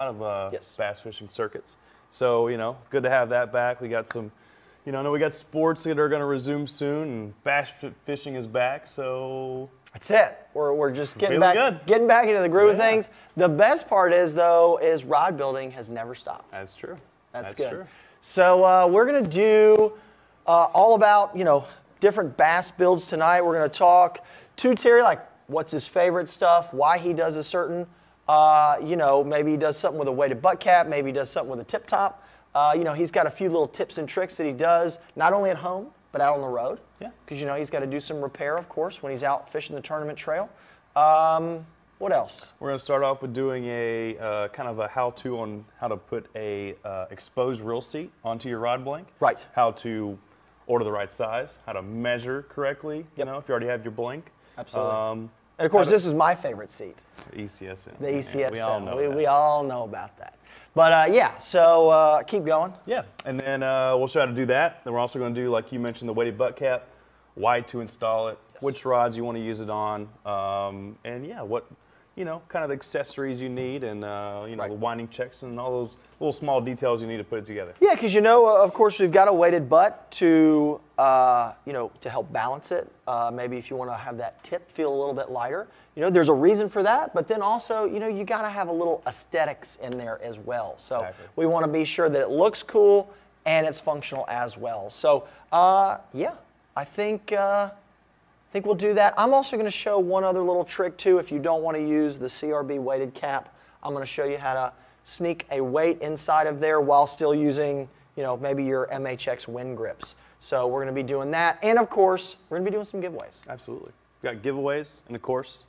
lot of uh, Yes. bass fishing circuits. So you know, good to have that back. We got some, you know, I know we got sports that are going to resume soon, and bass fishing is back. So That's it. We're, we're just getting back, good. getting back into the groove of Yeah. things. The best part is though, is rod building has never stopped. that's true. That's, that's good. True. So uh, we're gonna do uh, all about you know different bass builds tonight. We're gonna talk to Terry like what's his favorite stuff, why he does a certain, uh, you know, maybe he does something with a weighted butt cap, maybe he does something with a tip top. Uh, you know, he's got a few little tips and tricks that he does not only at home but out on the road. Yeah. Because you know he's got to do some repair, of course, when he's out fishing the tournament trail. Um, what else? We're going to start off with doing a uh, kind of a how-to on how to put a uh, exposed reel seat onto your rod blank. Right. How to order the right size, how to measure correctly. You know, if you already have your blank. Absolutely. Um, And of course, this is my favorite seat. ECSM. The E Yeah, we all know we, we all know about that. But uh, yeah, so uh, keep going. Yeah, and then uh, we'll show how to do that. Then we're also going to do, like you mentioned, the weighted butt cap, why to install it, which rods you want to use it on, um, and yeah, what you know, kind of accessories you need, and uh, you know, Right. the winding checks and all those little small details you need to put it together. Yeah, because you know, uh, of course, we've got a weighted butt to, uh, you know, to help balance it. Uh, maybe if you want to have that tip feel a little bit lighter, you know, there's a reason for that. But then also, you know, you got to have a little aesthetics in there as well. So Exactly. we want to be sure that it looks cool and it's functional as well. So uh, yeah, I think. I think we'll do that. I'm also going to show one other little trick too. If you don't want to use the CRB weighted cap, I'm going to show you how to sneak a weight inside of there while still using, you know, maybe your MHX Winn grips. So we're going to be doing that, and of course, we're going to be doing some giveaways. Absolutely. We got giveaways, and of course,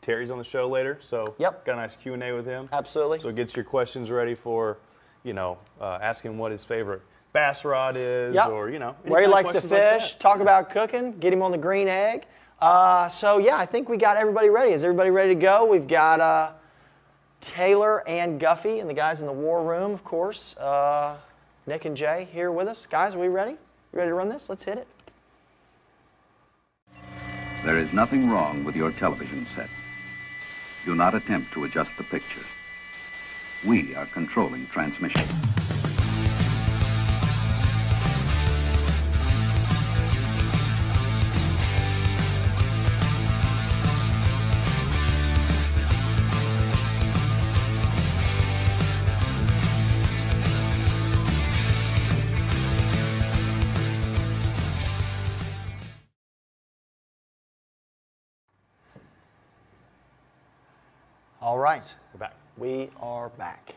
Terry's on the show later, so Yep. got a nice Q and A with him. Absolutely. So get your questions ready for, you know, uh, asking what his favorite bass rod is, Yep. or you know, where he likes to questions like fish, that. talk about cooking, get him on the green egg. Uh, so yeah, I think we got everybody ready. Is everybody ready to go? We've got uh, Taylor and Guffey and the guys in the war room, of course. Uh, Nick and Jay here with us. Guys, are we ready? You ready to run this? Let's hit it. There is nothing wrong with your television set. Do not attempt to adjust the picture. We are controlling transmission. All right. We're back. We are back.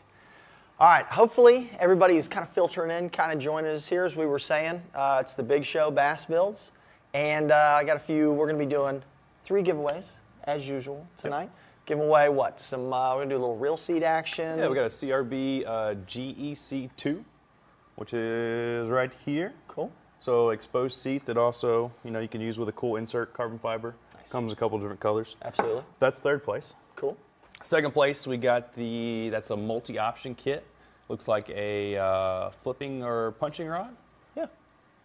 All right. Hopefully, everybody is kind of filtering in, kind of joining us here, as we were saying. Uh, it's the big show, Bass Builds. And uh, I got a few, we're going to be doing three giveaways, as usual, tonight. Giving away what? Some, uh, we're going to do a little real seed action. Yeah, we got a CRB uh, GEC2, which is right here. Cool. So exposed seat that also, you know, you can use with a cool insert carbon fiber. Nice. Comes a couple different colors. Absolutely. That's third place. Cool. Second place, we got the that's a multi-option kit. Looks like a uh, flipping or punching rod. Yeah.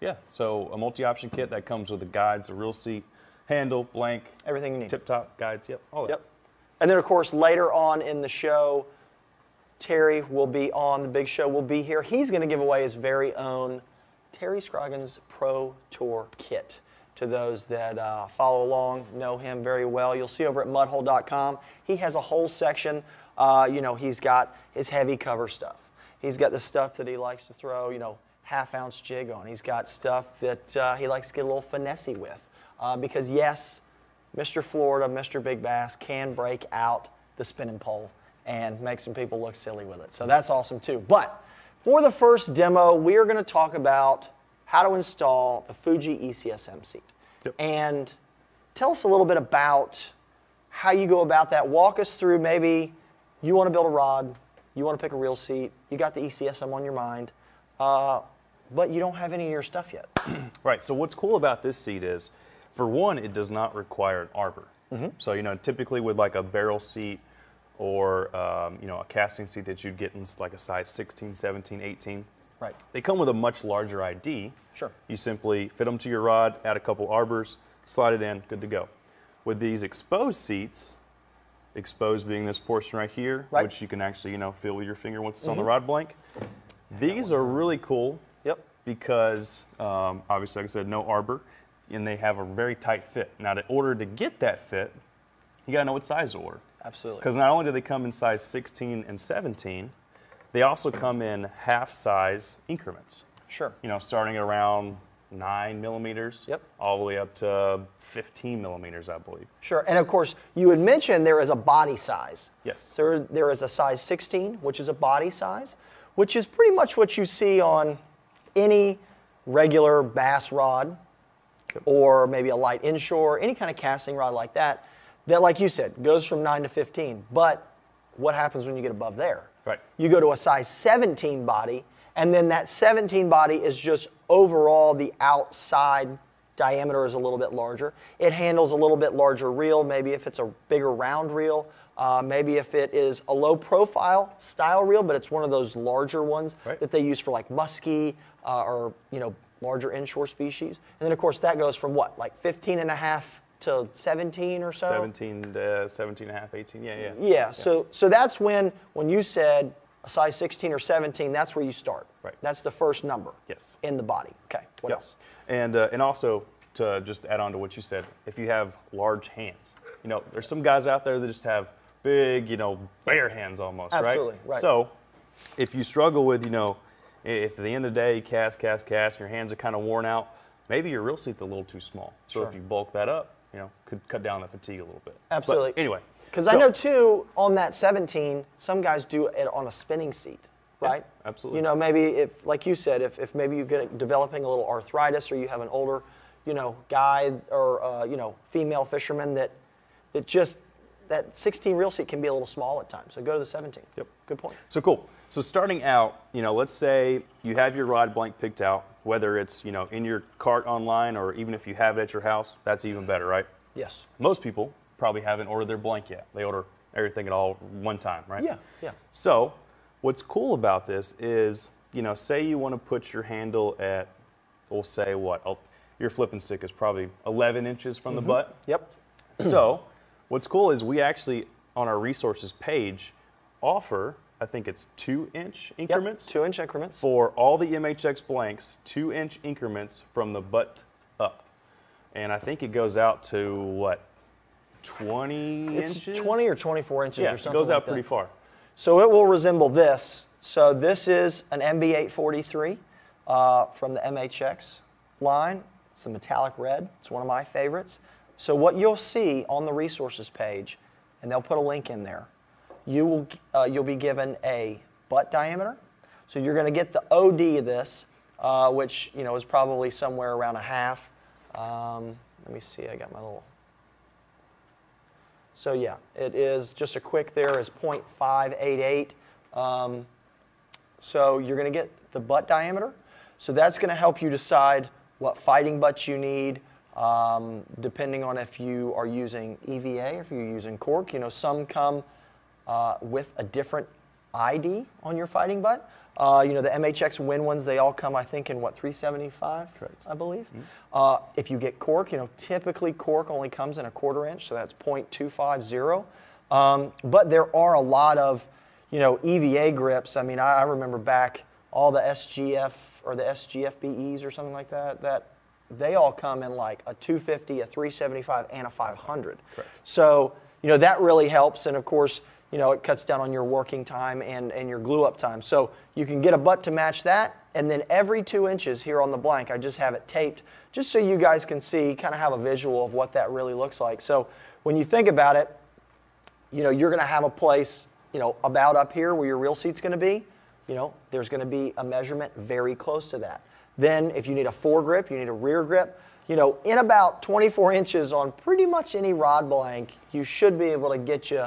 Yeah. So a multi-option kit that comes with the guides, the reel seat, handle, blank, Everything you need. tip top guides. Yep. All that. Yep. And then, of course, later on in the show, Terry will be on the big show. Will be here. He's going to give away his very own Terry Scroggins Pro Tour kit to those that uh, follow along, know him very well. You'll see over at mudhole.com. He has a whole section. Uh, you know, he's got his heavy cover stuff. He's got the stuff that he likes to throw, you know, half ounce jig on. He's got stuff that uh, he likes to get a little finessey with. Uh, because, yes, Mr. Florida, Mr. Big Bass can break out the spinning pole and make some people look silly with it. So that's awesome too. But for the first demo, we are going to talk about how to install the Fuji ECSM seat. Yep. And tell us a little bit about how you go about that. Walk us through maybe you want to build a rod, you want to pick a reel seat, you got the ECSM on your mind, uh, but you don't have any of your stuff yet. Right. So what's cool about this seat is, for one, it does not require an arbor. Mm-hmm. So you know, typically with like a barrel seat or um, you know a casting seat that you'd get in like a size 16, 17, 18. Right. They come with a much larger ID. Sure. You simply fit them to your rod, add a couple arbors, slide it in, good to go. With these exposed seats, exposed being this portion right here, Right. which you can actually, you know, feel with your finger once it's on the rod blank. These are really cool Yep. because um, obviously, like I said, no arbor, and they have a very tight fit. Now, in order to get that fit, you gotta know what size to order. Absolutely. Because not only do they come in size 16 and 17, they also come in half size increments. Sure. You know, starting at around nine millimeters, Yep. all the way up to 15 millimeters, I believe. Sure. And of course, you had mentioned there is a body size. Yes. There, there is a size 16, which is a body size, which is pretty much what you see on any regular bass rod or maybe a light inshore, any kind of casting rod like that, that, like you said, goes from 9 to 15. But what happens when you get above there? Right. You go to a size 17 body, and then that 17 body is just overall the outside diameter is a little bit larger. It handles a little bit larger reel, maybe if it's a bigger round reel, uh, maybe if it is a low profile style reel, but it's one of those larger ones Right. that they use for like muskie uh, or you know larger inshore species. And then of course that goes from what like 15 and a half to 17 or so. 17 to 17 and a half, 18, yeah, yeah. Yeah, so so that's when when you said a size 16 or 17, that's where you start. Right. That's the first number. Yes. In the body. Okay. What Yep. else? And uh, and also to just add on to what you said, if you have large hands, you know, there's some guys out there that just have big, you know, bear hands almost, Absolutely, right? right. So if you struggle with, you know, if at the end of the day you cast, cast, cast, and your hands are kind of worn out, maybe your reel seat's a little too small. So Sure. if you bulk that up, you know, could cut down the fatigue a little bit. But Absolutely. anyway. Because I know too, on that 17, some guys do it on a spinning seat, Yeah, right? absolutely. You know, maybe if, like you said, if, if maybe you're getting, developing a little arthritis or you have an older, you know, guy or, uh, you know, female fisherman that, that just, that 16 reel seat can be a little small at times. So go to the 17. Yep. Good point. So cool. So starting out, you know, let's say you have your rod blank picked out, whether it's, you know, in your cart online or even if you have it at your house, that's even better, right? Yes. Most people probably haven't ordered their blank yet. They order everything at all one time, right? Yeah, yeah. So, what's cool about this is, you know, say you want to put your handle at, we'll say what, oh, your flipping stick is probably 11 inches from the mm-hmm. butt. Yep. so, what's cool is we actually, on our resources page, offer, I think it's two inch Yep. increments Two inch increments. for all the MHX blanks, two inch increments from the butt up. And I think it goes out to what, 20 It's inches? 20 or 24 inches yeah, or it something. goes out like that. pretty far. So it will resemble this. So this is an MB843 uh, from the MHX line. It's a metallic red. It's one of my favorites. So what you'll see on the resources page, and they'll put a link in there, you will uh, you'll be given a butt diameter. So you're going to get the OD of this, uh, which you know is probably somewhere around a half. Um, let me see. I got my little so yeah, it is just a quick there is 0.588. Um, so you're going to get the butt diameter. So that's going to help you decide what fighting butts you need, um, depending on if you are using EVA if you're using cork. You know, some come uh, with a different ID on your fighting butt. Uh, you know, the MHX Winn ones, they all come, I think, in what, 375, Correct. I believe. Uh, if you get cork, you know, typically cork only comes in a quarter inch, so that's 0.250. Um, but there are a lot of, you know, EVA grips. I mean, I, I remember back all the SGF or the SGFBEs or something like that, that they all come in like a 250, a 375, and a 500. Correct. So, you know, that really helps. And of course, you know, it cuts down on your working time and, and your glue up time. So you can get a butt to match that. And then every two inches here on the blank, I just have it taped just so you guys can see, kind of have a visual of what that really looks like. So when you think about it, you know, you're going to have a place, you know, about up here where your reel seat's going to be. You know, there's going to be a measurement very close to that. Then if you need a foregrip, you need a rear grip. You know, in about 24 inches on pretty much any rod blank, you should be able to get you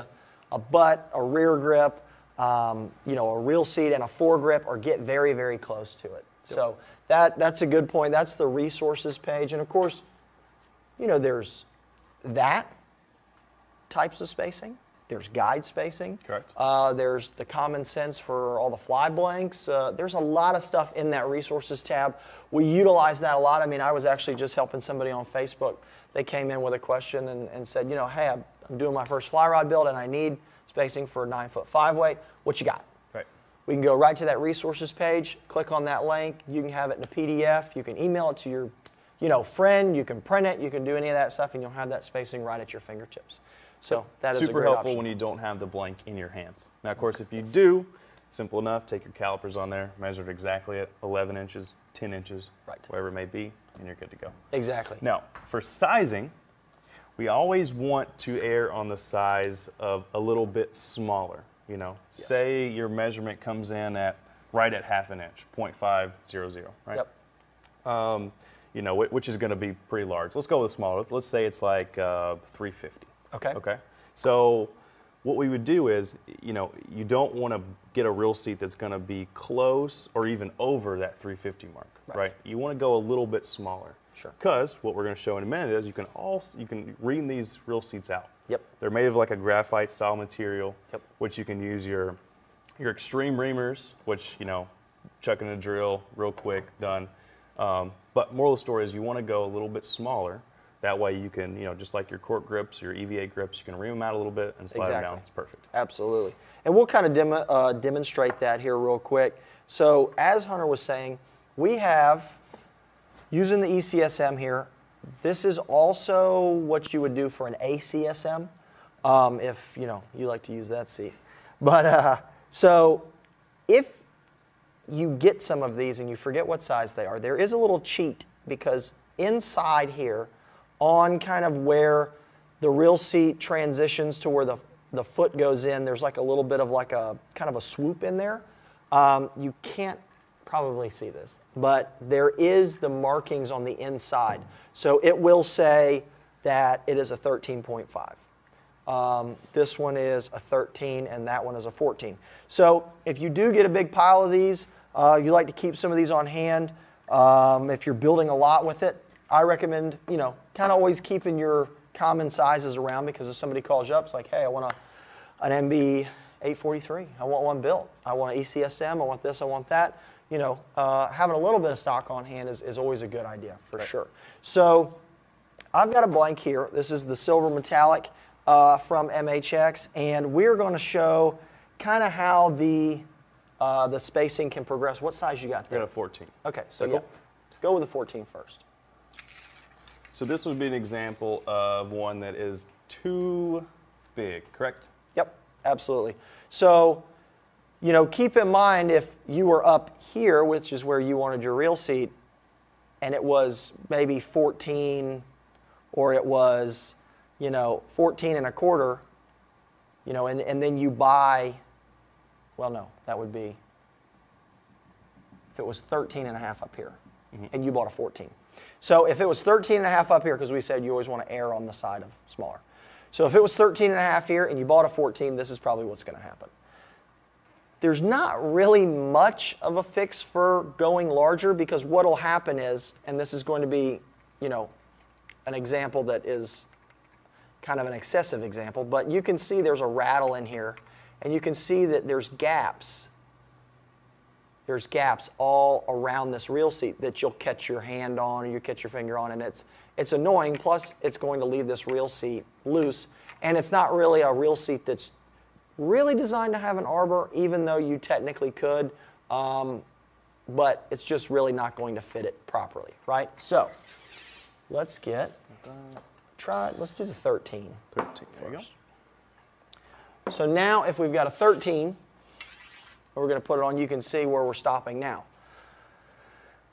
a butt, a rear grip, um, you know, a reel seat and a foregrip, or get very, very close to it. So that that's a good point. That's the resources page, and of course, you know, there's that types of spacing. There's guide spacing. Correct. Uh, there's the common sense for all the fly blanks. Uh, there's a lot of stuff in that resources tab. We utilize that a lot. I mean, I was actually just helping somebody on Facebook. They came in with a question and, and said, you know, hey, I, I'm doing my first fly rod build and I need spacing for a nine foot five weight. What you got? Right. We can go right to that resources page, click on that link. You can have it in a PDF. You can email it to your, you know, friend. You can print it. You can do any of that stuff, and you'll have that spacing right at your fingertips. So that is Super helpful option. when you don't have the blank in your hands. Now, of course, if you do, simple enough, take your calipers on there, measure it exactly at 11 inches, 10 inches, Right. whatever it may be, and you're good to go. exactly. Now, for sizing, we always want to err on the size of a little bit smaller. You know, Yes. say your measurement comes in at right at half an inch, 0.500, right? Yep. Um, you know, which is going to be pretty large. Let's go with smaller. Let's say it's like uh, 350. Okay. Okay. So what we would do is, you know, you don't want to get a reel seat that's going to be close or even over that 350 mark, Right. right? You want to go a little bit smaller. Sure. Because what we're going to show in a minute is you can also you can ream these reel seats out. Yep. They're made of like a graphite style material, Yep. which you can use your your extreme reamers, which you know, chucking a drill real quick, done. Um, but moral of the story is you want to go a little bit smaller. That way you can, you know, just like your cork grips, your EVA grips, you can ream them out a little bit and slide them down. It's perfect. Absolutely. And we'll kind of demo, uh, demonstrate that here real quick. So as Hunter was saying, we have, using the ECSM here, this is also what you would do for an ACSM, um, if, you know, you like to use that seat. But, uh, so if you get some of these and you forget what size they are, there is a little cheat because inside here, on kind of where the reel seat transitions to where the, the foot goes in, there's like a little bit of like a kind of a swoop in there. Um, you can't probably see this, but there is the markings on the inside. So it will say that it is a 13.5. Um, this one is a 13 and that one is a 14. So if you do get a big pile of these, uh, you like to keep some of these on hand. Um, if you're building a lot with it, I recommend, you know, kind of always keeping your common sizes around because if somebody calls you up, it's like, hey, I want a, an MB 843. I want one built. I want an ECSM. I want this. I want that. You know, uh, having a little bit of stock on hand is, is always a good idea for sure. So I've got a blank here. This is the silver metallic uh, from MHX, and we're going to show kind of how the uh, the spacing can progress. What size you got I there? got a 14. Okay, so yeah, go with the 14 first. So this would be an example of one that is too big, correct? Yep, absolutely. So, you know, keep in mind if you were up here, which is where you wanted your reel seat, and it was maybe 14 or it was, you know, 14 and a quarter, you know, and, and then you buy, well, no, that would be, if it was 13 and a half up here mm-hmm. and you bought a 14. So if it was 13 and a half up here, because we said you always want to err on the side of smaller. So if it was 13 and a half here and you bought a 14, this is probably what's going to happen. There's not really much of a fix for going larger because what will happen is, and this is going to be, you know, an example that is kind of an excessive example, but you can see there's a rattle in here and you can see that there's gaps. There's gaps all around this reel seat that you'll catch your hand on or you catch your finger on and it's it's annoying. Plus it's going to leave this reel seat loose and it's not really a reel seat that's really designed to have an arbor even though you technically could um, but it's just really not going to fit it properly right so let's get try let's do the 13 13. There go. so now if we've got a 13 we're going to put it on, you can see where we're stopping now.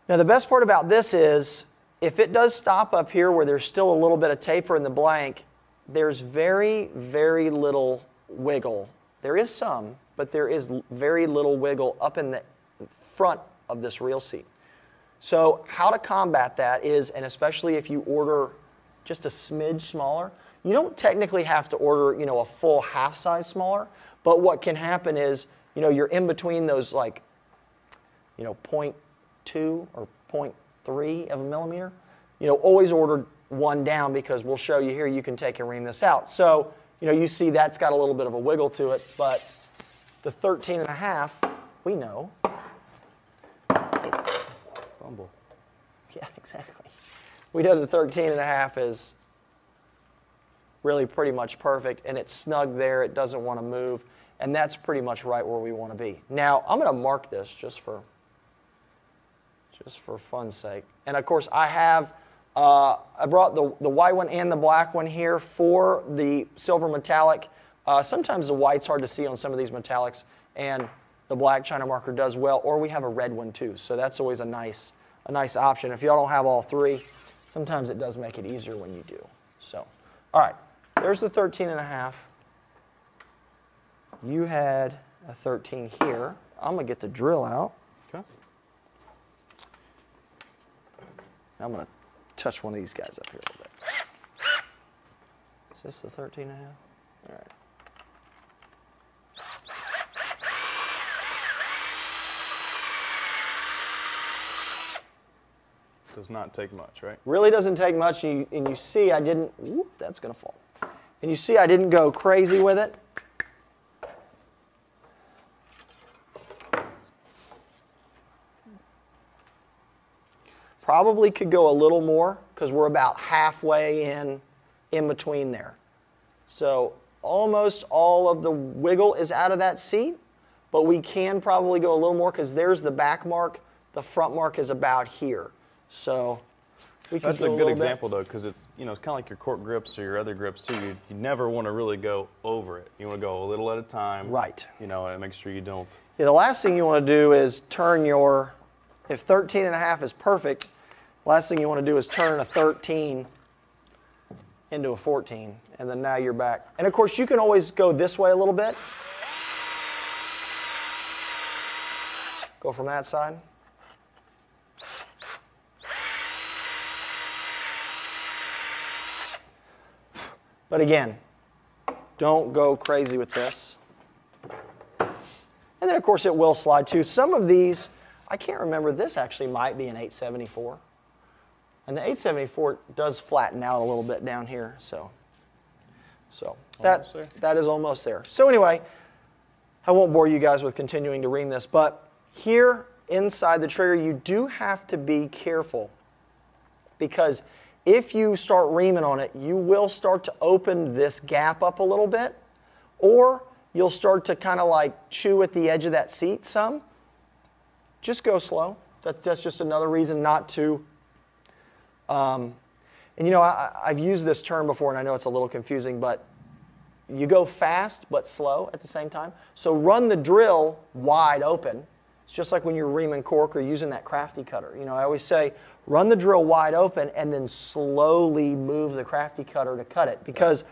Now the best part about this is if it does stop up here where there's still a little bit of taper in the blank, there's very, very little wiggle. There is some, but there is very little wiggle up in the front of this reel seat. So how to combat that is, and especially if you order just a smidge smaller, you don't technically have to order, you know, a full half size smaller, but what can happen is, you know, you're in between those like, you know, 0.2 or 0.3 of a millimeter. You know, always order one down because we'll show you here you can take and ream this out. So, you know, you see that's got a little bit of a wiggle to it, but the 13 and a half, we know Fumble. Yeah, exactly. We know the 13 and a half is really pretty much perfect, and it's snug there. It doesn't want to move, and that's pretty much right where we want to be. Now I'm going to mark this just for just for fun's sake, and of course I have. Uh, I brought the, the white one and the black one here for the silver metallic. Uh, sometimes the white's hard to see on some of these metallics, and the black China marker does well, or we have a red one too. So that's always a nice, a nice option. If y'all don't have all three, sometimes it does make it easier when you do. So, all right, there's the 13 and a half. You had a 13 here. I'm gonna get the drill out. Okay. I'm gonna touch one of these guys up here a little bit. Is this the 13 and a half? All right. Does not take much, right? Really doesn't take much, and you, and you see I didn't, whoop, that's gonna fall. And you see I didn't go crazy with it. Probably could go a little more because we're about halfway in, in between there. So almost all of the wiggle is out of that seat, but we can probably go a little more because there's the back mark. The front mark is about here. So we could That's go a good little bit. example though, because it's you know it's kind of like your cork grips or your other grips too. You, you never want to really go over it. You want to go a little at a time. Right. You know, and make sure you don't. Yeah, the last thing you want to do is turn your, if 13 and a half is perfect, last thing you want to do is turn a 13 into a 14, and then now you're back. And of course, you can always go this way a little bit. Go from that side. But again, don't go crazy with this. And then, of course, it will slide too. Some of these, I can't remember, this actually might be an 874. And the 874 does flatten out a little bit down here, so. So that, that is almost there. So anyway, I won't bore you guys with continuing to ream this, but here inside the trigger, you do have to be careful because if you start reaming on it, you will start to open this gap up a little bit, or you'll start to kind of like chew at the edge of that seat some. Just go slow. That's, that's just another reason not to. Um, and you know, I, I've used this term before, and I know it's a little confusing, but you go fast but slow at the same time. So run the drill wide open. It's just like when you're reaming cork or using that crafty cutter. You know, I always say run the drill wide open and then slowly move the crafty cutter to cut it. Because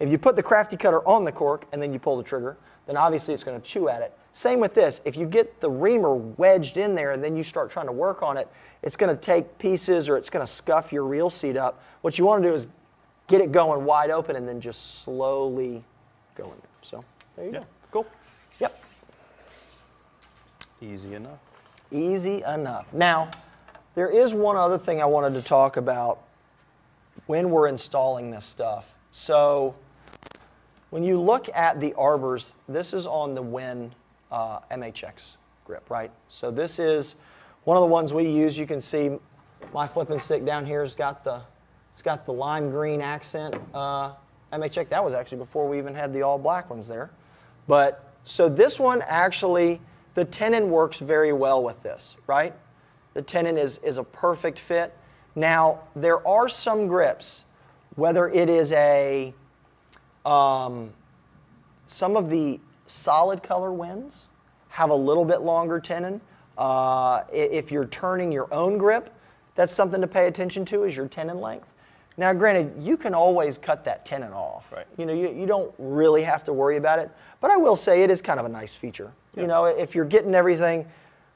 if you put the crafty cutter on the cork and then you pull the trigger, then obviously it's going to chew at it. Same with this. If you get the reamer wedged in there and then you start trying to work on it, it's going to take pieces or it's going to scuff your reel seat up. What you want to do is get it going wide open and then just slowly go in there. So there you Yeah. go. Cool. Yep. Easy enough. Easy enough. Now, there is one other thing I wanted to talk about when we're installing this stuff. So, when you look at the arbors, this is on the Winn uh, MHX grip, right? So this is one of the ones we use. You can see my flipping stick down here has got the it's got the lime green accent uh, MHX. That was actually before we even had the all black ones there. But so this one actually the tenon works very well with this, right? The tenon is is a perfect fit. Now there are some grips, whether it is a um, some of the solid color Winns, have a little bit longer tenon. Uh, if you're turning your own grip, that's something to pay attention to is your tenon length. Now, granted, you can always cut that tenon off. Right. You know, you, you don't really have to worry about it. But I will say it is kind of a nice feature. You know, if you're getting everything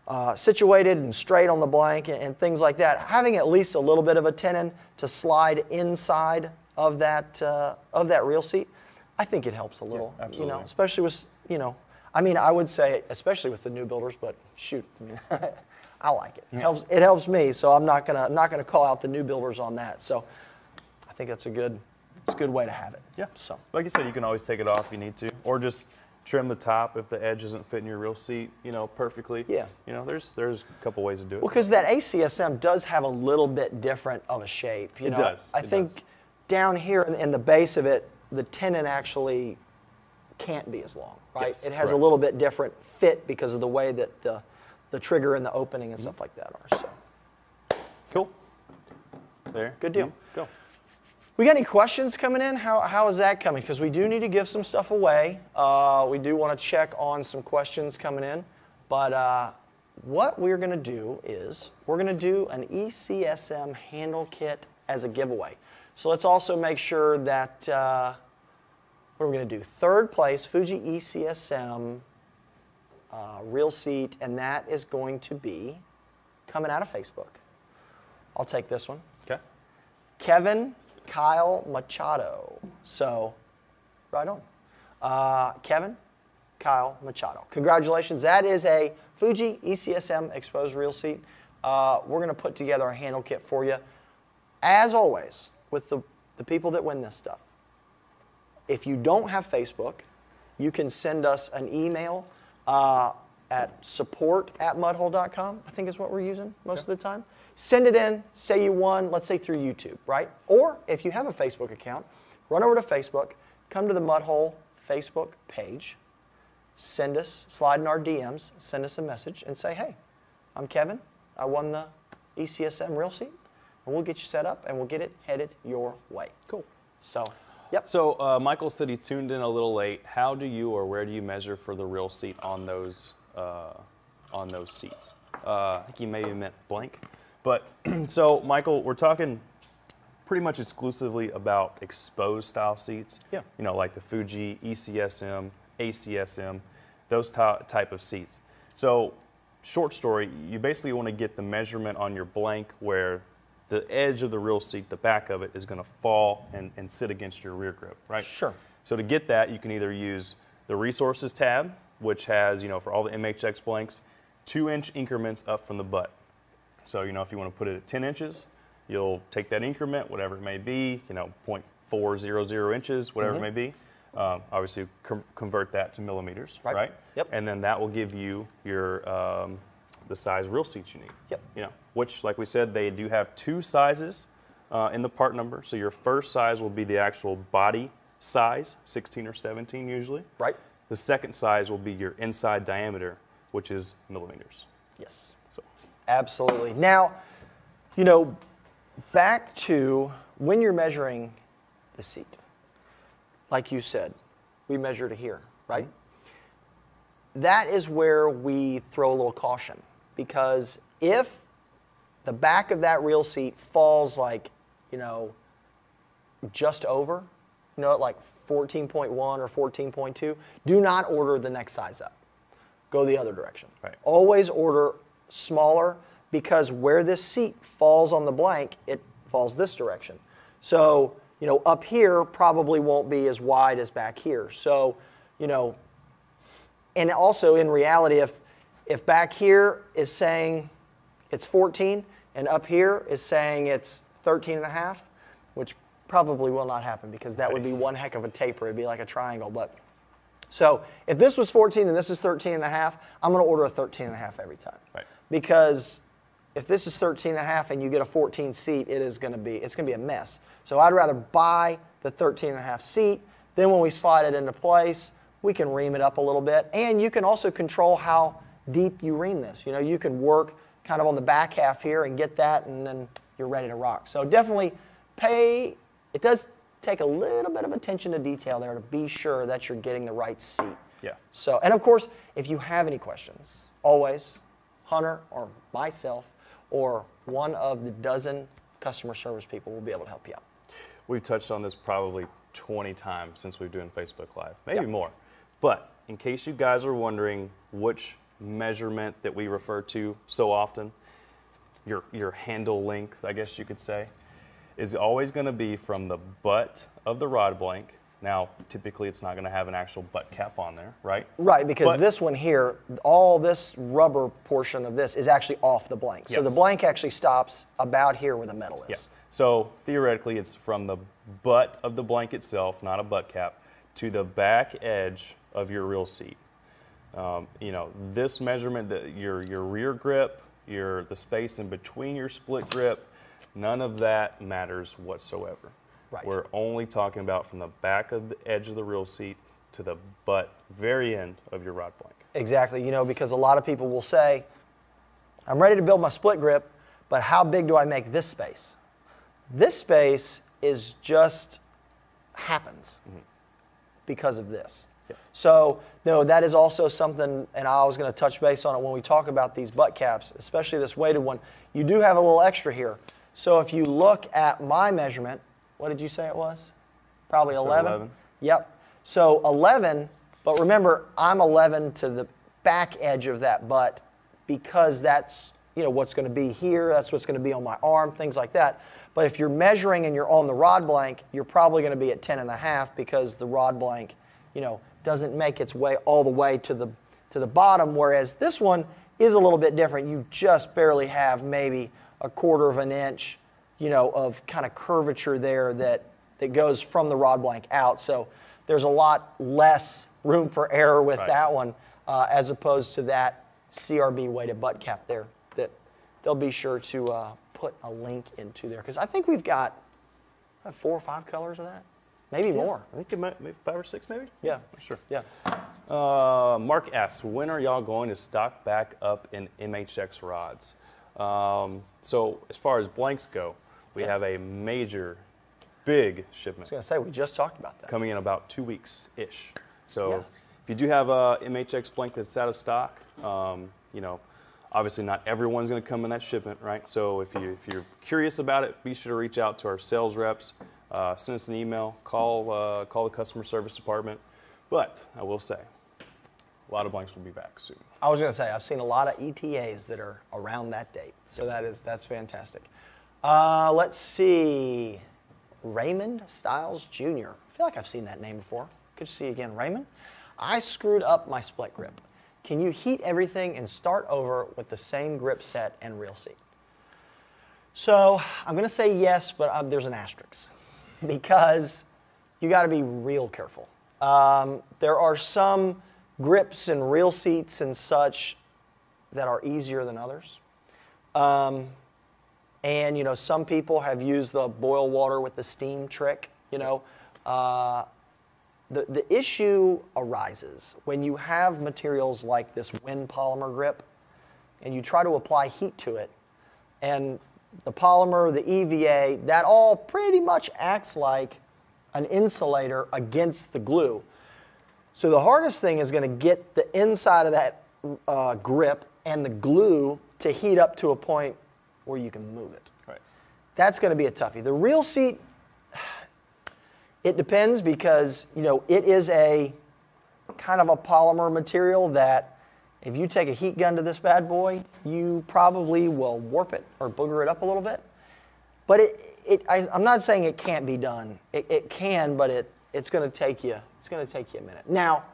uh, situated and straight on the blank and, and things like that, having at least a little bit of a tenon to slide inside of that uh, of that reel seat, I think it helps a little. You know, especially with you know, I mean, I would say especially with the new builders, but shoot, I mean, I like it. It helps. It helps me, so I'm not gonna I'm not gonna call out the new builders on that. So I think that's a good it's a good way to have it. Yeah. So Like you said, you can always take it off if you need to, or just trim the top if the edge isn't fitting your reel seat, you know, perfectly. Yeah. You know, there's there's a couple ways to do it. Well, because that ACSM does have a little bit different of a shape. You It know? does, I it think does. down here in, in the base of it, the tenon actually can't be as long, right? Yes, it has a little bit different fit because of the way that the, the trigger and the opening and stuff like that are. So, Cool. There. Good deal. you Go. we got any questions coming in? How, how is that coming? Because we do need to give some stuff away. Uh, we do want to check on some questions coming in. But uh, what we're going to do is we're going to do an E ECSM handle kit as a giveaway. So let's also make sure that uh, what are we going to do? Third place, Fuji ECSM uh, reel seat, and that is going to be coming out of Facebook. I'll take this one. Okay. Kevin Kyle Machado. So, right on. Uh, Kevin Kyle Machado. Congratulations. That is a Fuji ECSM exposed reel seat. Uh, we're going to put together a handle kit for you. As always, with the, the people that win this stuff, if you don't have Facebook, you can send us an email uh, at support at mudhole.com, I think is what we're using most of the time. Send it in, say you won, let's say through YouTube, right? Or if you have a Facebook account, run over to Facebook, come to the Mudhole Facebook page, send us, slide in our DMs, send us a message and say, hey, I'm Kevin. I won the ECSM Reel seat. And we'll get you set up and we'll get it headed your way. Cool. So, yep. So uh, Michael said he tuned in a little late. How do you or where do you measure for the reel seat on those uh, on those seats? Uh, I think he maybe meant blank. But so Michael, we're talking pretty much exclusively about exposed style seats. Yeah. You know, like the Fuji ECSM, ACSM, those ty- type of seats. So, short story, you basically want to get the measurement on your blank where the edge of the reel seat, the back of it, is going to fall and, and sit against your rear grip, right? Sure. So to get that, you can either use the resources tab, which has, you know, for all the MHX blanks, two inch increments up from the butt. So, you know, if you want to put it at 10 inches, you'll take that increment, whatever it may be, you know, 0.400 inches, whatever it may be. Um, obviously, com- convert that to millimeters, Right. right? Yep. And then that will give you your um, the size reel seats you need. Yep. You know, which, like we said, they do have two sizes uh, in the part number. So your first size will be the actual body size, 16 or 17 usually. Right? The second size will be your inside diameter, which is millimeters. Yes. So, Absolutely. Now, you know, back to when you're measuring the seat, like you said, we measure to here, right? That is where we throw a little caution because if the back of that reel seat falls like, you know, just over, you know, at like 14.1 or 14.2, do not order the next size up. Go the other direction. Right. Always order smaller because where this seat falls on the blank, it falls this direction. So, you know, up here probably won't be as wide as back here. So, you know, and also in reality, if if back here is saying it's 14 and up here is saying it's 13 and a half, which probably will not happen because that would be one heck of a taper. It'd be like a triangle. But so if this was 14 and this is 13 and a half, I'm going to order a 13 and a half every time. Right. Because if this is 13 and a half and you get a 14 seat, it is going to be it's going to be a mess. So I'd rather buy the 13 and a half seat. Then when we slide it into place, we can ream it up a little bit, and you can also control how deep you ream this. You know, you can work kind of on the back half here and get that, and then you're ready to rock. So definitely pay. It does take a little bit of attention to detail there to be sure that you're getting the right seat. Yeah. So, and of course, if you have any questions, always Hunter or myself or one of the dozen customer service people will be able to help you out. We've touched on this probably 20 times since we've been doing Facebook Live, maybe Yeah. more. But in case you guys are wondering which measurement that we refer to so often, your, your handle length, I guess you could say, is always going to be from the butt of the rod blank. Now, typically it's not going to have an actual butt cap on there, right? Right, because But- this one here, all this rubber portion of this is actually off the blank. So the blank actually stops about here where the metal is. Yeah. So theoretically, it's from the butt of the blank itself, not a butt cap, to the back edge of your reel seat. Um, you know, this measurement, that your your rear grip, your the space in between your split grip, none of that matters whatsoever. Right. We're only talking about from the back of the edge of the reel seat to the butt, very end of your rod blank. Exactly. You know, because a lot of people will say, I'm ready to build my split grip, but how big do I make this space? This space is just happens because of this. Yeah. So, no, that is also something, and I was going to touch base on it when we talk about these butt caps, especially this weighted one. You do have a little extra here. So, if you look at my measurement, what did you say it was? Probably 11? 11. Yep. So 11, but remember, I'm 11 to the back edge of that butt because that's you know what's going to be here. That's what's going to be on my arm, things like that. But if you're measuring and you're on the rod blank, you're probably going to be at 10 and a half because the rod blank, you know, doesn't make its way all the way to the to the bottom. Whereas this one is a little bit different. You just barely have maybe a quarter of an inch, you know, of kind of curvature there that that goes from the rod blank out. So there's a lot less room for error with Right. that one uh, as opposed to that CRB weighted butt cap there that they'll be sure to uh, put a link into there because I think we've got four or five colors of that, maybe more. I think it might maybe five or six, maybe. Yeah, for Sure. yeah. Uh, Mark asks, when are y'all going to stock back up in MHX rods? Um, so as far as blanks go, we Yeah. have a major, big shipment. I was going to say we just talked about that. coming in about two weeks ish. So Yeah. if you do have a MHX blank that's out of stock, um, you know, obviously not everyone's going to come in that shipment, right? So if you if you're curious about it, be sure to reach out to our sales reps, uh, send us an email, call uh, call the customer service department. But I will say, a lot of blanks will be back soon. I was going to say I've seen a lot of ETAs that are around that date, so that is that's fantastic. Uh, let's see, Raymond Styles Jr. I feel like I've seen that name before. Good to see you again, Raymond. I screwed up my split grip. Can you heat everything and start over with the same grip set and reel seat? So I'm going to say yes, but uh, there's an asterisk because you got to be real careful. Um, there are some grips and reel seats and such that are easier than others. Um, and you know, some people have used the boil water with the steam trick. You know, uh, the the issue arises when you have materials like this Winn polymer grip, and you try to apply heat to it, and the polymer, the EVA, that all pretty much acts like an insulator against the glue. So the hardest thing is going to get the inside of that uh, grip and the glue to heat up to a point where you can move it. Right. That's going to be a toughie. The reel seat, it depends because you know it is a kind of a polymer material that if you take a heat gun to this bad boy, you probably will warp it or booger it up a little bit. But it, it I, I'm not saying it can't be done. It, it can, but it, it's going to take you. It's going to take you a minute. Now,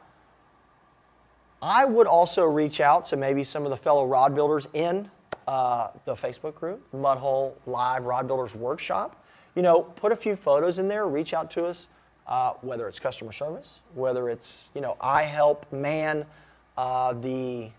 I would also reach out to maybe some of the fellow rod builders in uh, the Facebook group, Mudhole Live Rod Builders Workshop. You know, put a few photos in there. Reach out to us, uh, whether it's customer service, whether it's you know I help man uh, the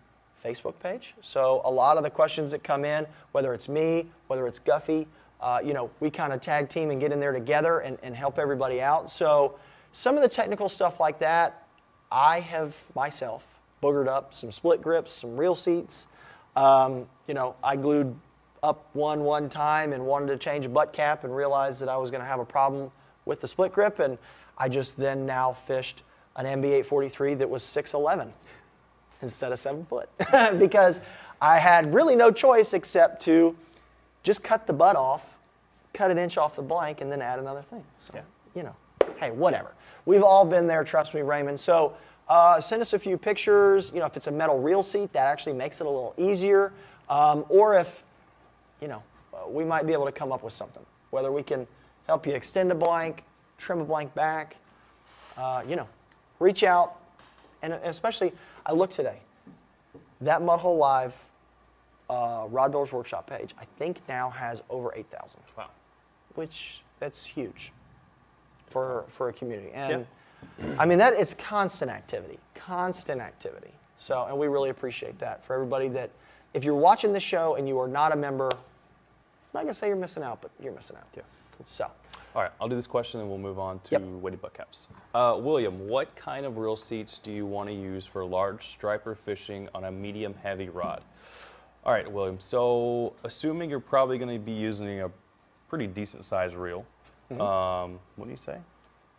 Facebook page. So a lot of the questions that come in, whether it's me, whether it's Guffey, uh, you know, we kind of tag team and get in there together and, and help everybody out. So some of the technical stuff like that, I have myself boogered up some split grips, some reel seats. Um, you know, I glued up one one time and wanted to change a butt cap and realized that I was going to have a problem with the split grip, and I just then now fished an MB843 that was 6'11 instead of seven foot because I had really no choice except to just cut the butt off, cut an inch off the blank, and then add another thing. So, Yeah. you know, hey, whatever. We've all been there, trust me, Raymond. So uh, send us a few pictures. You know, if it's a metal reel seat, that actually makes it a little easier. Um, or if, you know, uh, we might be able to come up with something. Whether we can help you extend a blank, trim a blank back, uh, you know, reach out. And especially, I looked today, that Mudhole Live uh, Rod Builders Workshop page, I think now has over 8,000 Wow. which that's huge for for a community. And I mean that it's constant activity, constant activity. So and we really appreciate that for everybody that if you're watching this show and you are not a member, I'm not gonna say you're missing out, but you're missing out. Yeah. So All right, I'll do this question and we'll move on to Yep. weighted butt caps. Uh, William, what kind of reel seats do you want to use for large striper fishing on a medium heavy rod? All right, William, so assuming you're probably going to be using a pretty decent sized reel, um, what do you say?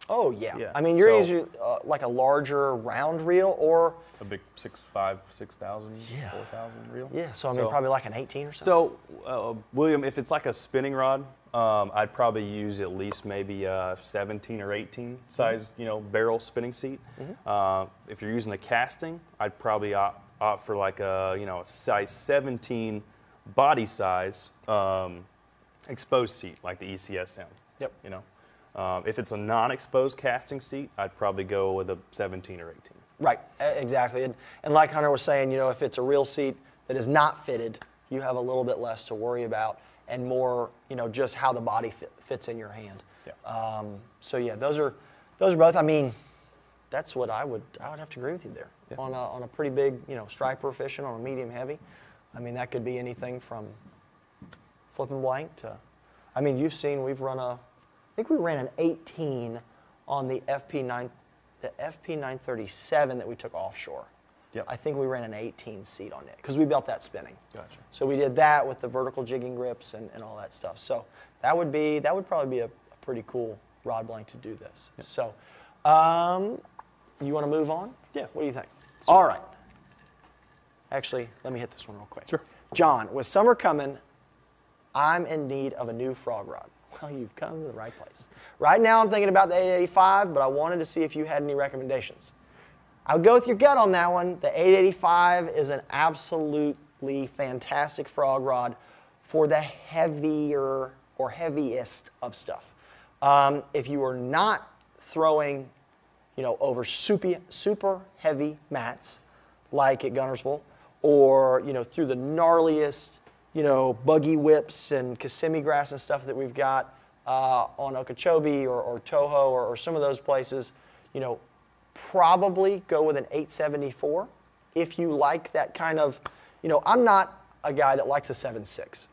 Oh yeah. Yeah, I mean, you're so- using uh, like a larger round reel, or A big six, five, six thousand, Yeah. four thousand reel? yeah. So I mean, probably like an 18 or something. So, uh, William, if it's like a spinning rod, um, I'd probably use at least maybe a 17 or 18 size, you know, barrel spinning seat. Uh, if you're using a casting, I'd probably opt, opt for like a, you know, a size 17 body size um, exposed seat, like the ECSM. Yep. You know, um, if it's a non-exposed casting seat, I'd probably go with a 17 or 18. Right, exactly. And, and like Hunter was saying, you know, if it's a reel seat that is not fitted, you have a little bit less to worry about and more, you know, just how the body fit, fits in your hand. Yeah. Um, so yeah, those are those are both. I mean, that's what I would I would have to agree with you there Yeah. on a, on a pretty big, you know, striper fishing on a medium heavy. I mean, that could be anything from flipping blank to. I mean, you've seen we've run a. I think we ran an 18 on the FP9, the FP937 that we took offshore. Yep. I think we ran an 18 seat on it because we built that spinning. Gotcha. So we did that with the vertical jigging grips and, and all that stuff. So that would be that would probably be a, a pretty cool rod blank to do this. So, um, you want to move on? Yeah. What do you think? All right. Actually, let me hit this one real quick. Sure. John, with summer coming, I'm in need of a new frog rod. Well, you've come to the right place. Right now, I'm thinking about the 885, but I wanted to see if you had any recommendations. I would go with your gut on that one. The 885 is an absolutely fantastic frog rod for the heavier or heaviest of stuff. Um, if you are not throwing, you know, over super, super heavy mats like at Guntersville, or you know, through the gnarliest, you know, buggy whips and Kissimmee grass and stuff that we've got uh, on Okeechobee or, or Toho or, or some of those places, you know, probably go with an 874 if you like that kind of, you know, I'm not a guy that likes a 7.6.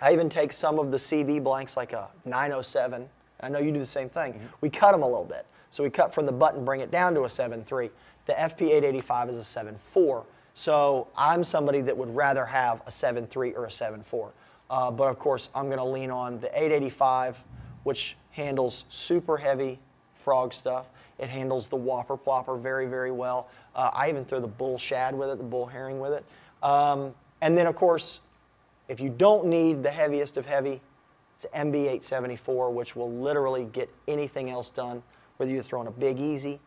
I even take some of the CB blanks like a 907. I know you do the same thing. We cut them a little bit. So we cut from the butt and bring it down to a 7.3. The FP885 is a 7.4. So I'm somebody that would rather have a 7.3 or a 7.4. Uh, but of course, I'm going to lean on the 885, which handles super heavy frog stuff. It handles the whopper plopper very, very well. Uh, I even throw the bull shad with it, the bull herring with it. Um, and then, of course, if you don't need the heaviest of heavy, it's MB874, which will literally get anything else done, whether you're throwing a big easy,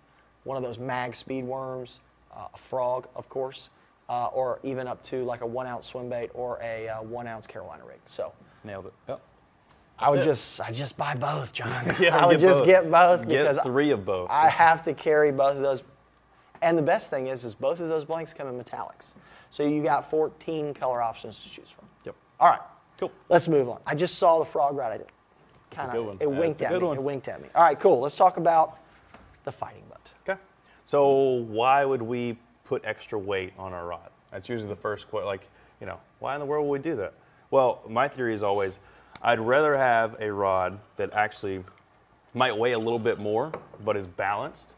one of those mag speed worms, uh, a frog, of course, uh, or even up to like a one ounce swim bait or a uh, one ounce Carolina rig. So Nailed it. Yep. I would it. just, I just buy both, John. Yeah, I would get just both. get both Get because three of both. I have to carry both of those. And the best thing is, is both of those blanks come in metallics. So you got 14 color options to choose from. Yep. All right. Cool. Let's move on. I just saw the frog rod. I kind of it winked at me. one. It winked at me. All right, cool. Let's talk about the fighting butt. Okay. So why would we put extra weight on our rod? That's usually the first question. Like, you know, why in the world would we do that? Well, my theory is always, I'd rather have a rod that actually might weigh a little bit more, but is balanced,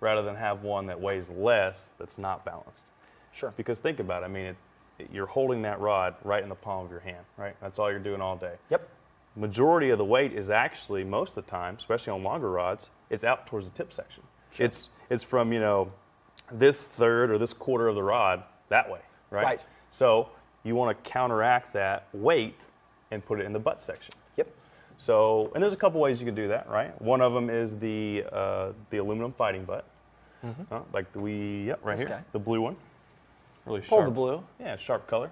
rather than have one that weighs less that's not balanced. Sure. Because think about it. I mean, it, it- you're holding that rod right in the palm of your hand, right? That's all you're doing all day. Yep. Majority of the weight is actually most of the time, especially on longer rods, it's out towards the tip section. Sure. It's it's from you know this third or this quarter of the rod that way, right? Right. So you want to counteract that weight and put it in the butt section. Yep. So, and there's a couple ways you can do that, right? One of them is the uh, the aluminum fighting butt, Uh, like the we, yep, right Mm-hmm. This here, guy. the blue one. Really Pull sharp. the blue. Yeah, sharp color.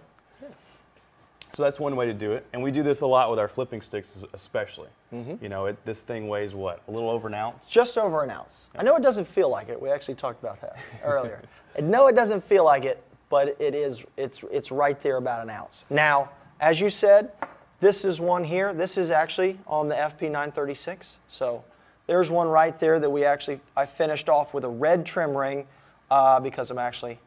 So that's one way to do it, and we do this a lot with our flipping sticks, especially. Mm-hmm. You know, it, this thing weighs what, a little over an ounce. Just over an ounce. I know it doesn't feel like it. We actually talked about that earlier. I know it doesn't feel like it, but it is. It's it's right there about an ounce. Now, as you said, this is one here. This is actually on the FP936. So there's one right there that we actually I finished off with a red trim ring uh, because I'm actually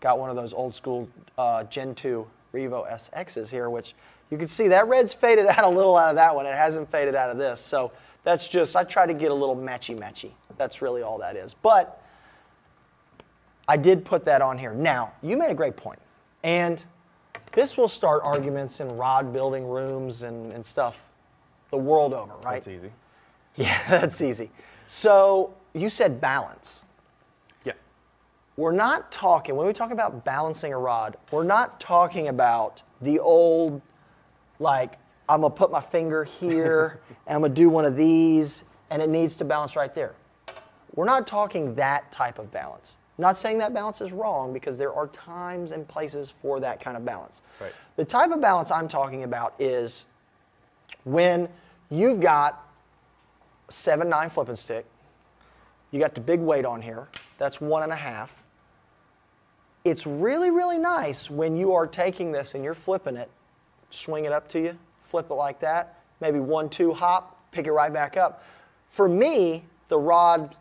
got one of those old school uh, Gen 2 Revo SXs here, which you can see that red's faded out a little out of that one. It hasn't faded out of this. So That's just, I try to get a little matchy matchy. That's really all that is. But I did put that on here. Now, you made a great. And this will start arguments in rod building rooms and, and stuff the world over, right? That's easy. Yeah, that's easy. So you said balance. Yeah. We're not talking, when we talk about balancing a rod, we're not talking about the old, like, I'm gonna put my finger here and I'm gonna do one of these and it needs to balance right there. We're not talking that type of balance. I'm not saying that balance is wrong because there are times and places for that kind of balance. Right. The type of balance I'm talking about is when you've got seven nine flipping stick, you got the big weight on here. That's one and a half. It's really, really nice when you are taking this and you're flipping it, swing it up to you, flip it like that, maybe one, two hop, pick it right back up. For me, the rod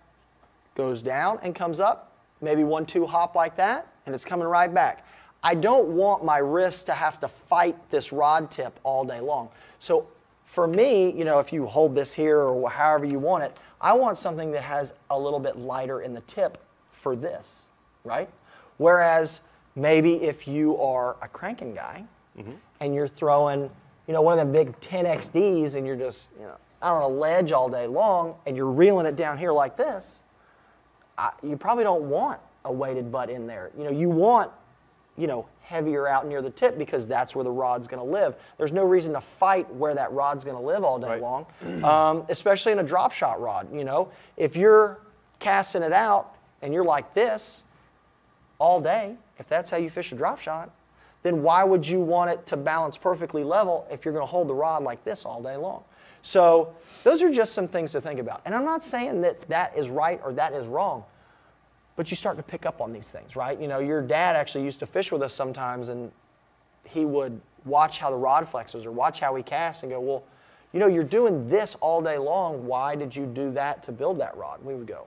goes down and comes up, maybe one, two hop like that, and it's coming right back. I don't want my wrist to have to fight this rod tip all day long. So for me, you know, if you hold this here or however you want it, I want something that has a little bit lighter in the tip for this, right? Whereas maybe if you are a cranking guy mm-hmm. and you're throwing, you know, one of them big 10XDs and you're just, you know, out on a ledge all day long and you're reeling it down here like this, I, you probably don't want a weighted butt in there. You know, you want, you know, heavier out near the tip because that's where the rod's going to live. There's no reason to fight where that rod's going to live all day Right. long, um, especially in a drop shot rod. You know, if you're casting it out and you're like this all day, if that's how you fish a drop shot, then why would you want it to balance perfectly level if you're going to hold the rod like this all day long? So those are just some things to think about. And I'm not saying that that is right or that is wrong, but you start to pick up on these things, right? You know, your dad actually used to fish with us sometimes, and he would watch how the rod flexes or watch how we cast and go, well, you know, you're doing this all day long. Why did you do that to build that rod? And we would go,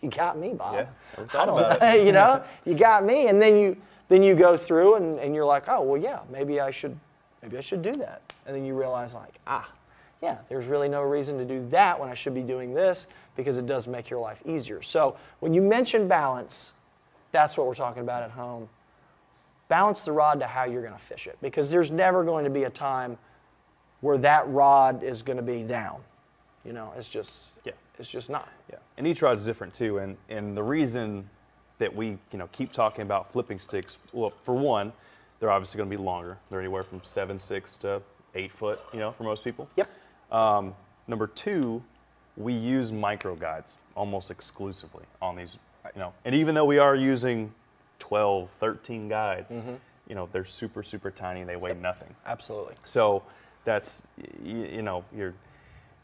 you got me, Bob. Yeah, I don't know. you know, you got me. And then you then you go through and, and you're like, oh well yeah, maybe I should maybe I should do that. And then you realize like, ah, yeah, there's really no reason to do that when I should be doing this because it does make your life easier. So when you mention balance, that's what we're talking about at home. Balance the rod to how you're going to fish it because there's never going to be a time where that rod is going to be down. You know, it's just Yeah. it's just not. Yeah, and each rod is different too, and and the reason that we you know keep talking about flipping sticks, well, for one, they're obviously going to be longer. They're anywhere from seven six to eight foot, you know, for most people. Yep. Um, number two, we use micro guides almost exclusively on these, you know, and even though we are using 12, 13 guides, you know, they're super super tiny. They weigh nothing. Absolutely. So that's you, you know you're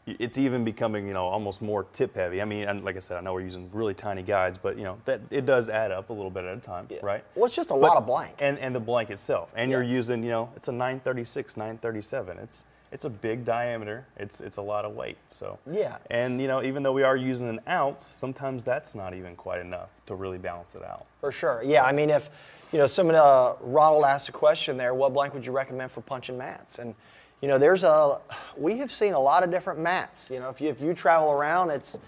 it's even becoming you know almost more tip heavy. I mean, and like I said, I know we're using really tiny guides, but you know that it does add up a little bit at a time, Yeah. right? Well, it's just a But- lot of blank. and and the blank itself, and you're using you know it's a 936, 937. It's it's a big diameter. It's it's a lot of weight. So Yeah. And you know even though we are using an ounce, sometimes that's not even quite enough to really balance it out. For sure. Yeah, I mean, if, you know, someone, uh, Ronald asked a question there, what blank would you recommend for punching mats? And, you know, there's a, we have seen a lot of different mats. You know, if you, if you travel around, it's,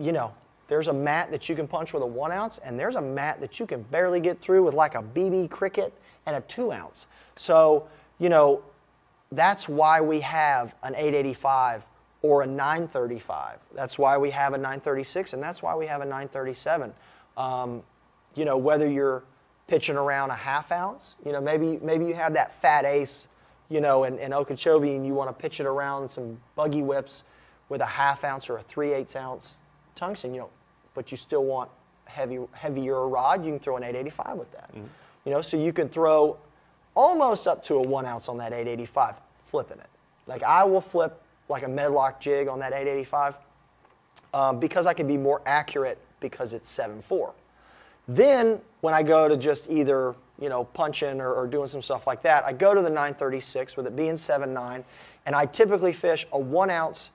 you know, there's a mat that you can punch with a one ounce, and there's a mat that you can barely get through with like a BB cricket and a two ounce. So, you know, that's why we have an 885 or a 935. That's why we have a 936, and that's why we have a 937. Um, you know, whether you're pitching around a half ounce, you know, maybe maybe you have that fat ace, you know, in, in Okeechobee, and you want to pitch it around some buggy whips with a half ounce or a three eighths ounce tungsten, you know, but you still want heavy heavier rod, you can throw an 885 with that. You know, so you can throw almost up to a one ounce on that 885, flipping it. Like I will flip like a medlock jig on that 885 um, because I can be more accurate because it's 7.4. Then when I go to just either you know punching or, or doing some stuff like that, I go to the 936 with it being 7.9, and I typically fish a one ounce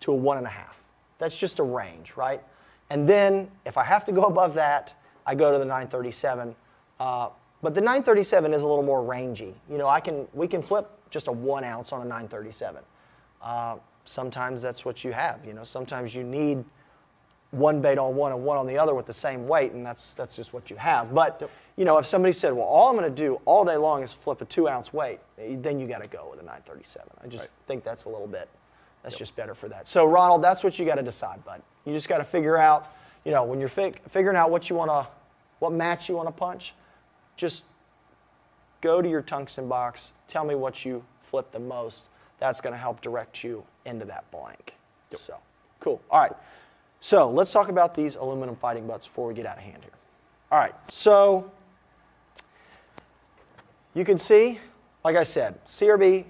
to a one and a half. That's just a range, right? And then if I have to go above that, I go to the 937. Uh, but the 937 is a little more rangy. You know, I can we can flip just a one ounce on a 937. Uh, sometimes that's what you have. You know, sometimes you need one bait on one and one on the other with the same weight, and that's that's just what you have. But you know, if somebody said, "Well, all I'm going to do all day long is flip a two ounce weight," eh, then you got to go with a 937. I just think that's a little bit. That's just better for that. So, Ronald, that's what you got to decide, bud. You just got to figure out. You know, when you're fig- figuring out what you want to, what match you want to punch, just go to your tungsten box. Tell me what you flip the most. That's going to help direct you into that blank. So, cool. All right. So let's talk about these aluminum fighting butts before we get out of hand here. All right, so you can see, like I said, CRB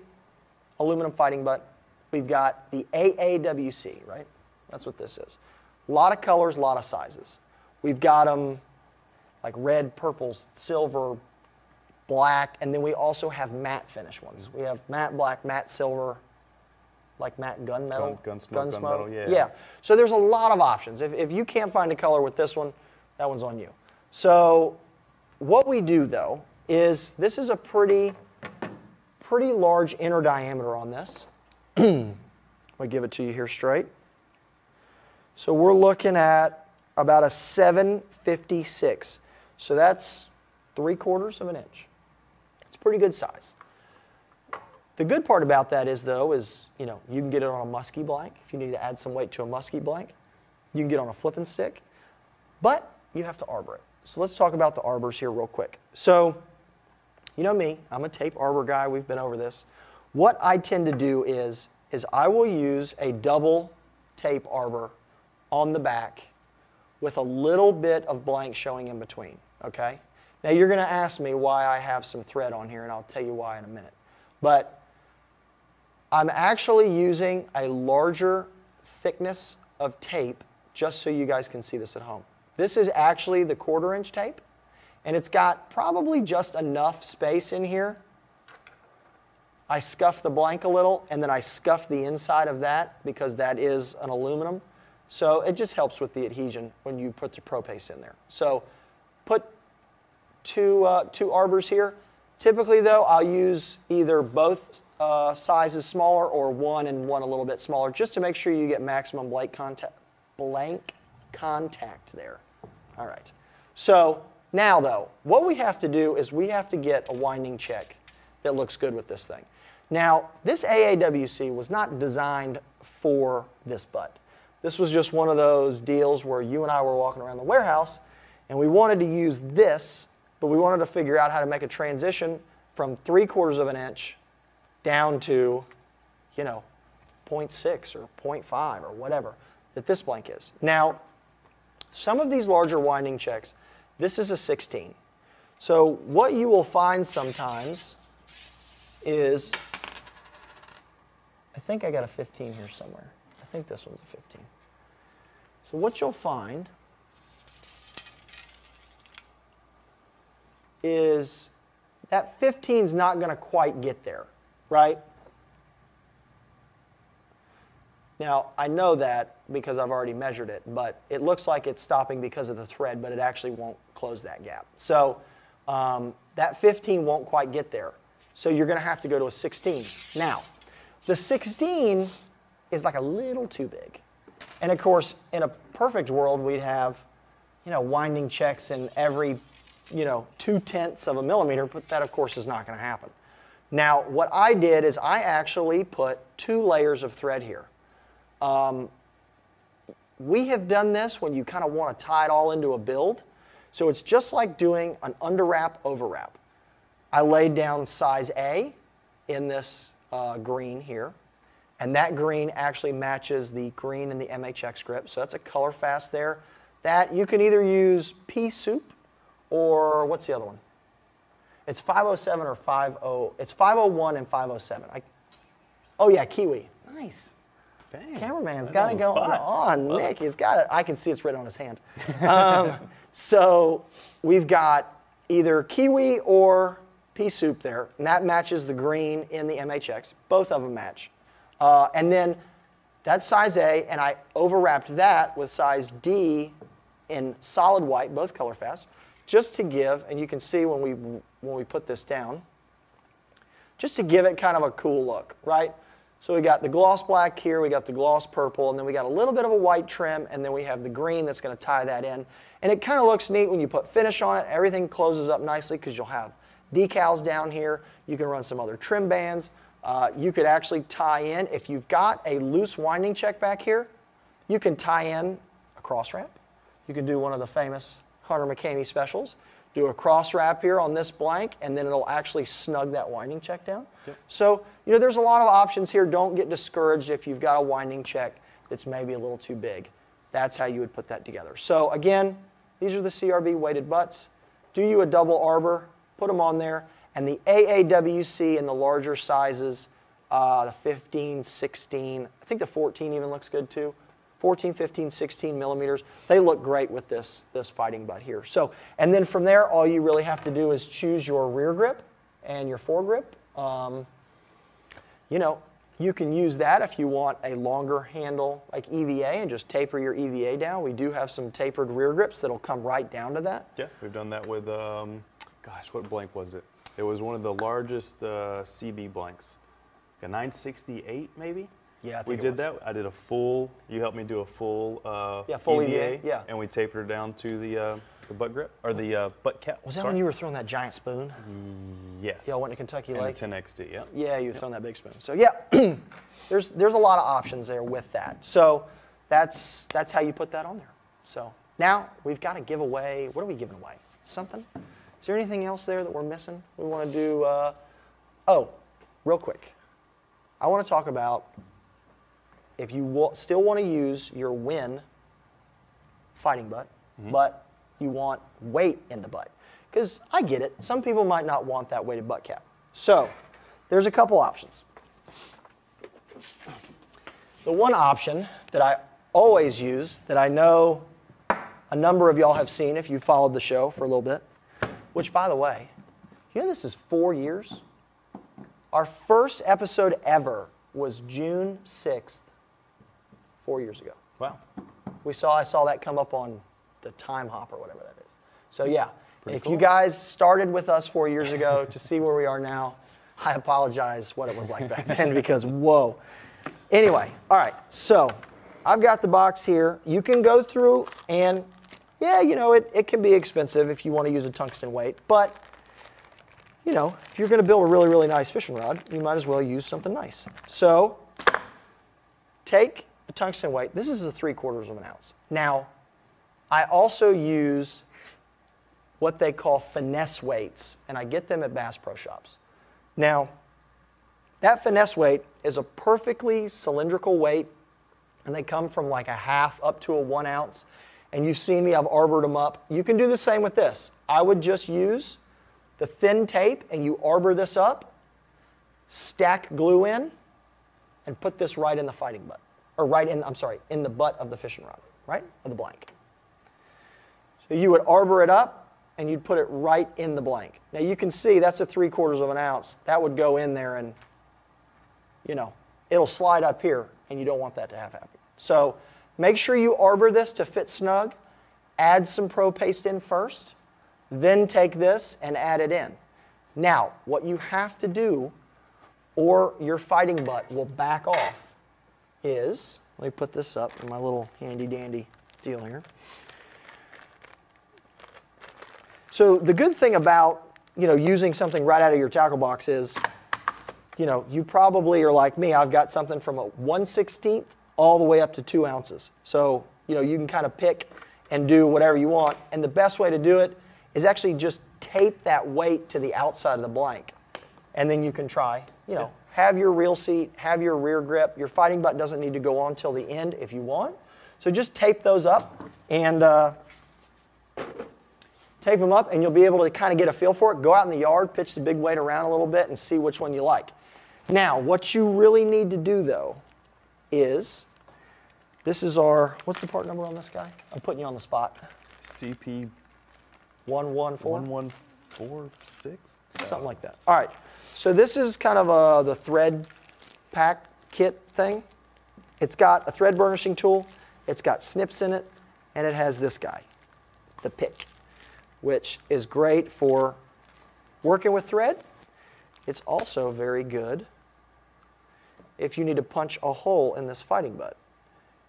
aluminum fighting butt. We've got the AAWC, right? That's what this is. A lot of colors, a lot of sizes. We've got them like red, purple, silver, black, and then we also have matte finish ones. Mm-hmm. We have matte black, matte silver, like matte gunmetal. Gun- Gunsmoke, gunmetal, yeah. Yeah. So there's a lot of options. If, if you can't find a color with this one, that one's on you. So what we do though is this is a pretty, pretty large inner diameter on this. I'll give it to you here straight. So we're looking at about a 756. So that's three quarters of an inch. It's a pretty good size. The good part about that is though is you know you can get it on a musky blank if you need to add some weight to a musky blank. You can get on a flipping stick, but you have to arbor it. So let's talk about the arbors here real quick. So you know me, I'm a tape arbor guy. We've been over this. What I tend to do is is I will use a double tape arbor on the back with a little bit of blank showing in between. Okay. Now you're going to ask me why I have some thread on here, and I'll tell you why in a minute. But I'm actually using a larger thickness of tape just so you guys can see this at home. This is actually the quarter inch tape, and it's got probably just enough space in here. I scuff the blank a little, and then I scuff the inside of that because that is an aluminum. So it just helps with the adhesion when you put the pro paste in there. So two, uh, two arbors here. Typically though, I'll use either both uh, sizes smaller or one and one a little bit smaller just to make sure you get maximum blank contact, blank contact there. All right. So now though, what we have to do is we have to get a winding check that looks good with this thing. Now, this AAWC was not designed for this butt. This was just one of those deals where you and I were walking around the warehouse and we wanted to use this, but we wanted to figure out how to make a transition from three quarters of an inch down to, you know, 0.6 or 0.5 or whatever that this blank is. Now, some of these larger winding checks, this is a 16. So what you will find sometimes is, I think I got a 15 here somewhere. I think this one's a 15. So what you'll find is that 15 is not going to quite get there, right? Now, I know that because I've already measured it, but it looks like it's stopping because of the thread, but it actually won't close that gap. So um, that 15 won't quite get there. So you're going to have to go to a 16. Now, the 16 is like a little too big. And of course, in a perfect world, we'd have, you know, winding checks in every, you know, two tenths of a millimeter, but that of course is not going to happen. Now, what I did is I actually put two layers of thread here. Um, we have done this when you kind of want to tie it all into a build. So it's just like doing an underwrap, overwrap. I laid down size A in this uh, green here. And that green actually matches the green in the MHX grip. So that's a color fast there. That you can either use pea soup or what's the other one? It's 507 or 50. It's 501 and 507. I, oh yeah, kiwi. Nice. Dang. Cameraman's Right got on it the going spot. on. Nick, he's got it. I can see it's written on his hand. Um, so we've got either kiwi or pea soup there, and that matches the green in the MHX. Both of them match. Uh, and then that's size A, and I overwrapped that with size D in solid white, both color fast, just to give, and you can see when we, when we put this down, just to give it kind of a cool look, right? So we got the gloss black here, we got the gloss purple, and then we got a little bit of a white trim, and then we have the green that's going to tie that in. And it kind of looks neat when you put finish on it. Everything closes up nicely because you'll have decals down here. You can run some other trim bands. Uh, you could actually tie in, if you've got a loose winding check back here, you can tie in a cross wrap. You can do one of the famous Hunter McCamey specials. Do a cross wrap here on this blank, and then it'll actually snug that winding check down. So, you know, there's a lot of options here. Don't get discouraged if you've got a winding check that's maybe a little too big. That's how you would put that together. So again, these are the CRB weighted butts. Do you a double arbor, put them on there, and the AAWC in the larger sizes, uh, the 15, 16, I think the 14 even looks good too. 14, 15, 16 millimeters. They look great with this, this fighting butt here. So, and then from there, all you really have to do is choose your rear grip and your foregrip. Um, you know, you can use that if you want a longer handle like EVA and just taper your EVA down. We do have some tapered rear grips that'll come right down to that. Yeah, we've done that with, um, gosh, what blank was it? It was one of the largest uh, CB blanks. A 968 maybe? Yeah, I we did was. that. I did a full. You helped me do a full. Uh, Yeah, full EVA, yeah. And we tapered it down to the uh, the butt grip or the uh, butt cap. Was that sorry. when you were throwing that giant spoon? Yes. Yeah, I went to Kentucky and Lake. The 10XD. Yeah. Yeah, you were throwing that big spoon. So yeah, there's there's a lot of options there with that. So that's that's how you put that on there. So now we've got to give away. What are we giving away? Something? Is there anything else there that we're missing? We want to do. Uh, oh, real quick. I want to talk about if you still want to use your Winn fighting butt, mm-hmm. but you want weight in the butt. Because I get it, some people might not want that weighted butt cap. So there's a couple options. The one option that I always use, that I know a number of y'all have seen if you followed the show for a little bit, which by the way, you know this is four years? Our first episode ever was June 6th, four years ago. Wow. We saw I saw that come up on the time hop or whatever that is. So yeah, Pretty if cool. you guys started with us four years ago to see where we are now, I apologize what it was like back then because whoa. Anyway, all right. So I've got the box here. You can go through and yeah, you know it, it can be expensive if you want to use a tungsten weight, but you know if you're going to build a really really nice fishing rod, you might as well use something nice. So take a tungsten weight. This is a three quarters of an ounce. Now, I also use what they call finesse weights, and I get them at Bass Pro Shops. Now, that finesse weight is a perfectly cylindrical weight, and they come from like a half up to a one ounce. And you've seen me, I've arbored them up. You can do the same with this. I would just use the thin tape, and you arbor this up, stack glue in, and put this right in the fighting butt, or right in, I'm sorry, in the butt of the fishing rod, right, of the blank. So you would arbor it up, and you'd put it right in the blank. Now you can see that's a three quarters of an ounce. That would go in there, and you know, it'll slide up here, and you don't want that to have happen. So make sure you arbor this to fit snug. Add some pro paste in first, then take this and add it in. Now, what you have to do or your fighting butt will back off is, let me put this up in my little handy dandy deal here. So the good thing about, you know, using something right out of your tackle box is, you know, you probably are like me, I've got something from a 1 16th all the way up to 2 ounces. So, you know, you can kind of pick and do whatever you want. And the best way to do it is actually just tape that weight to the outside of the blank. And then you can try, you know, have your reel seat, have your rear grip. Your fighting butt doesn't need to go on till the end if you want. So just tape those up and uh, tape them up, and you'll be able to kind of get a feel for it. Go out in the yard, pitch the big weight around a little bit, and see which one you like. Now, what you really need to do though is this is our, what's the part number on this guy? I'm putting you on the spot. CP 114? 1146. something like that. All right, so this is kind of a, the thread pack kit thing. It's got a thread burnishing tool, it's got snips in it, and it has this guy, the pick, which is great for working with thread. It's also very good if you need to punch a hole in this fighting butt.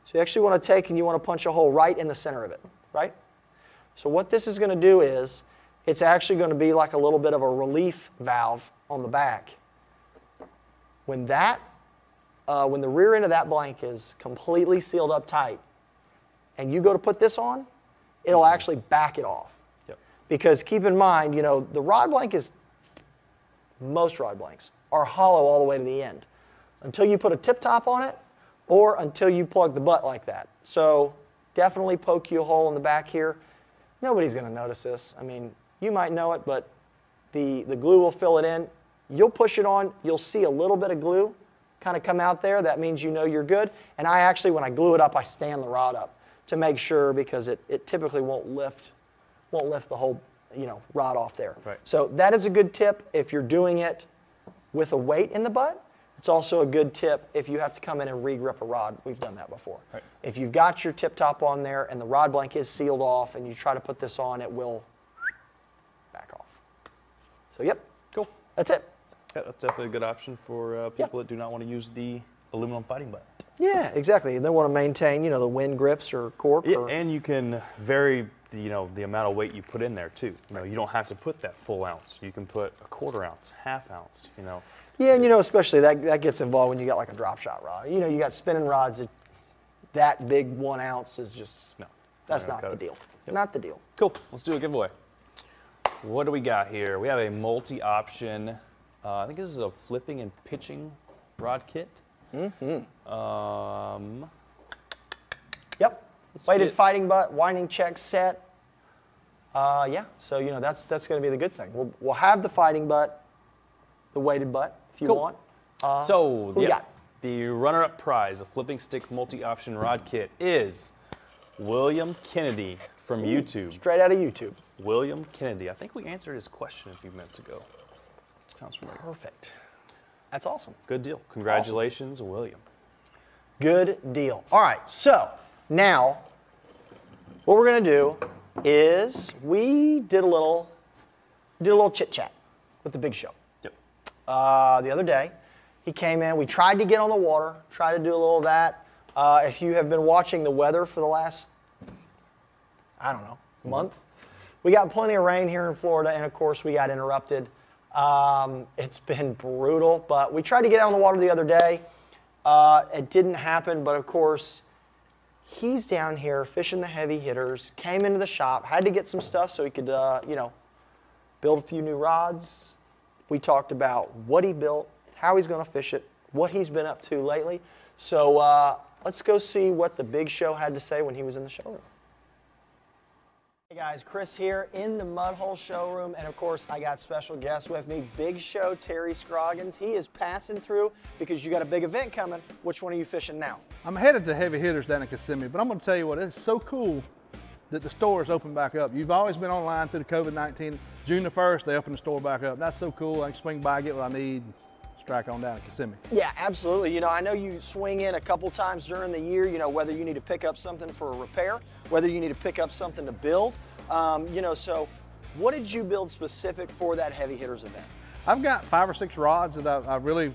So you actually want to take and you want to punch a hole right in the center of it, right? So what this is going to do is it's actually going to be like a little bit of a relief valve on the back. When that, uh, when the rear end of that blank is completely sealed up tight, and you go to put this on, it'll actually back it off. Yep. Because keep in mind, you know, the rod blank is, most rod blanks are hollow all the way to the end until you put a tip top on it or until you plug the butt like that. So definitely poke you a hole in the back here. Nobody's going to notice this. I mean, you might know it, but the, the glue will fill it in. You'll push it on, you'll see a little bit of glue kind of come out there. That means you know you're good. And I actually, when I glue it up, I stand the rod up to make sure because it, it typically won't lift, won't lift the whole you know, rod off there. Right. So that is a good tip if you're doing it with a weight in the butt. It's also a good tip if you have to come in and re-grip a rod. We've done that before. Right. If you've got your tip top on there and the rod blank is sealed off and you try to put this on, it will. So yep, Cool. that's it. Yeah, that's definitely a good option for uh, people that do not want to use the aluminum fighting butt. Yeah, exactly. And they want to maintain, you know, the Winn grips or cork. Yeah, or, and you can vary, the, you know, the amount of weight you put in there too. You know, you don't have to put that full ounce. You can put a quarter ounce, half ounce. You know, yeah, and you know, especially that that gets involved when you got like a drop shot rod. You know, you got spinning rods that that big one ounce is just no, that's not the deal. Not the deal. Cool. Let's do a giveaway. What do we got here? We have a multi-option. Uh, I think this is a flipping and pitching rod kit. Mm-hmm. Um, Yep. Weighted fighting butt, winding check set. Uh, yeah, so you know that's that's going to be the good thing. We'll, we'll have the fighting butt, the weighted butt if you Cool. want. Uh, so who got? the runner-up prize, a flipping stick multi-option rod kit, is William Kennedy from YouTube. Straight out of YouTube. William Kennedy. I think we answered his question a few minutes ago. Sounds familiar. Perfect. That's awesome. Good deal. Congratulations, William. Good deal. All right, so now what we're gonna do is we did a little did a little chit chat with the big show Yep. uh, the other day. He came in. We tried to get on the water, tried to do a little of that. Uh, if you have been watching the weather for the last, I don't know, month, we got plenty of rain here in Florida, and of course we got interrupted. Um, it's been brutal, but we tried to get out on the water the other day. Uh, it didn't happen, but of course, he's down here fishing the heavy hitters. Came into the shop, had to get some stuff so he could, uh, you know, build a few new rods. We talked about what he built, how he's going to fish it, what he's been up to lately. So uh, let's go see what the big show had to say when he was in the showroom. Hey guys, Chris here in the Mud Hole showroom, and of course, I got special guest with me, Big Show Terry Scroggins. He is passing through because you got a big event coming. Which one are you fishing now? I'm headed to Heavy Hitters down in Kissimmee, but I'm going to tell you what, it's so cool that the store is open back up. You've always been online through the COVID-19. June the 1st, they open the store back up. That's so cool. I can swing by, get what I need, strike on down to Kissimmee. Yeah, absolutely. You know, I know you swing in a couple times during the year, you know, whether you need to pick up something for a repair, whether you need to pick up something to build. Um, you know, so what did you build specific for that heavy hitters event? I've got five or six rods that I, I really,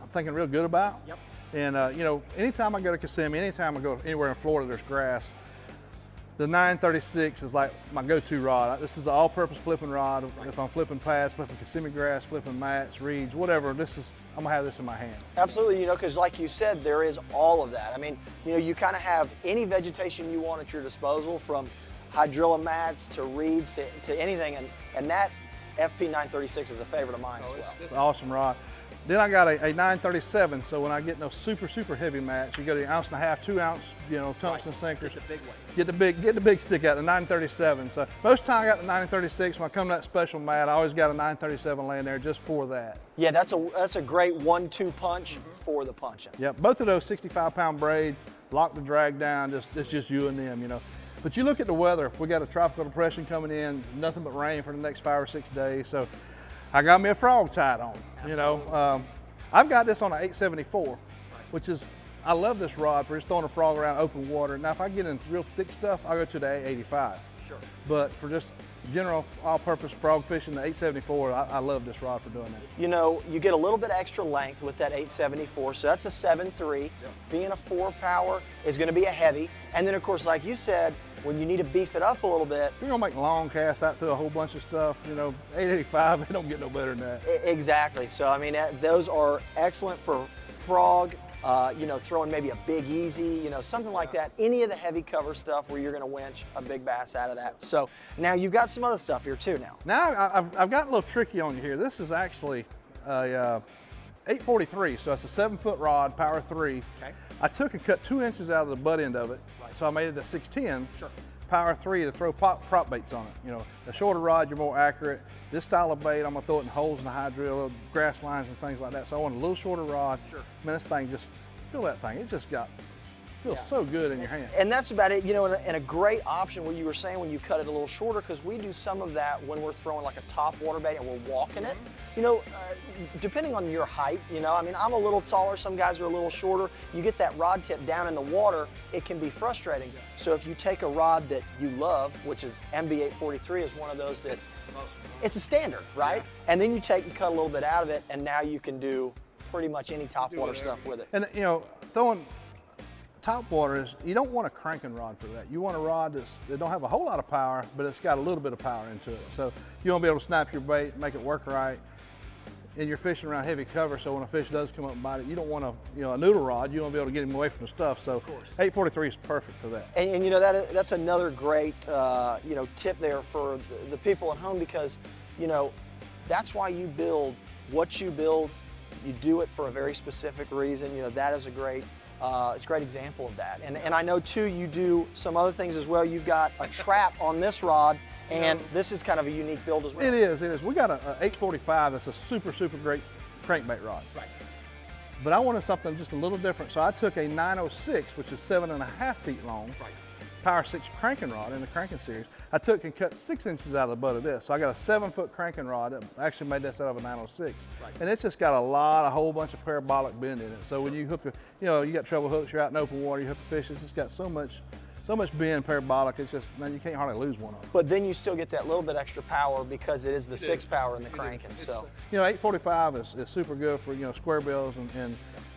I'm thinking real good about. Yep. And uh, you know, anytime I go to Kissimmee, anytime I go anywhere in Florida, there's grass. The 936 is like my go-to rod. This is an all-purpose flipping rod. If I'm flipping pads, flipping Kissimmee grass, flipping mats, reeds, whatever, this is I'm gonna have this in my hand. Absolutely, you know, because like you said, there is all of that. I mean, you know, you kind of have any vegetation you want at your disposal from hydrilla mats to reeds to, to anything, and, and that FP936 is a favorite of mine oh, as well. It's an awesome rod. Then I got a, a 937, so when I get those super, super heavy mats, you go to the ounce and a half, two ounce, you know, tungsten sinkers. Get the big Get the big, get the big stick out, the 937. So most of the time I got the 936. When I come to that special mat, I always got a 937 laying there just for that. Yeah, that's a that's a great one-two punch for the punching. Yeah, both of those 65 pound braid, lock the drag down, just it's just you and them, you know. But you look at the weather, we got a tropical depression coming in, nothing but rain for the next five or six days. So I got me a frog tied on, you know. Um, I've got this on an 874, which is, I love this rod for just throwing a frog around open water. Now if I get in real thick stuff, I'll go to the 885. Sure. But for just general all-purpose frog fishing, the 874, I, I love this rod for doing that. You know, you get a little bit extra length with that 874, so that's a 7.3. Being a four power is going to be a heavy, and then of course, like you said, when you need to beef it up a little bit, If you're gonna make long casts out through a whole bunch of stuff, you know, 885, it don't get no better than that. Exactly. So I mean, uh, those are excellent for frog. Uh, you know, throwing maybe a big easy, you know, something like that. Any of the heavy cover stuff where you're going to winch a big bass out of that. So now you've got some other stuff here too. Now. Now I- I've, I've gotten a little tricky on you here. This is actually a uh, 843, so it's a seven foot rod, power three. Okay. I took and cut two inches out of the butt end of it, so I made it a 610. Sure. Power three to throw prop, prop baits on it. You know, the shorter rod, you're more accurate. This style of bait, I'm gonna throw it in holes in the hydrilla, grass lines and things like that. So I want a little shorter rod. Sure. Man, this thing just, feel that thing. It just got, feels Yeah. so good in your hand. And that's about it, you know, and a, and a great option where you were saying when you cut it a little shorter, because we do some of that when we're throwing like a top water bait and we're walking it. Mm-hmm. You know, uh, depending on your height, you know, I mean, I'm a little taller, some guys are a little shorter. You get that rod tip down in the water, it can be frustrating. So if you take a rod that you love, which is MB843 is one of those that it's a standard, right? And then you take and cut a little bit out of it, and now you can do pretty much any top water stuff with it. And you know, throwing top water is you don't want a cranking rod for that. You want a rod that's that don't have a whole lot of power, but it's got a little bit of power into it. So you want to be able to snap your bait, make it work right. And you're fishing around heavy cover, so when a fish does come up and bite it, you don't want a you know a noodle rod. You want to be able to get him away from the stuff. So 843 is perfect for that. And, and you know that that's another great uh, you know tip there for the, the people at home because you know that's why you build what you build. You do it for a very specific reason. You know that is a great uh, it's a great example of that. And and I know too you do some other things as well. You've got a trap on this rod, and this is kind of a unique build as well. It is, it is. We got a, a 845 that's a super, super great crankbait rod. Right. But I wanted something just a little different. So I took a 906, which is seven and a half feet long, Power Six cranking rod in the cranking series. I took and cut six inches out of the butt of this. So I got a seven foot cranking rod that actually made this out of a 906. Right. And it's just got a lot, a whole bunch of parabolic bend in it. So when you hook a, you know, you got treble hooks, you're out in open water, you hook the fish, it's just got so much, so much being parabolic. It's just, man, you can't hardly lose one of them. But then you still get that little bit extra power because it is the six power in the cranking. So you know, 845 is, is super good for you know square bills and, and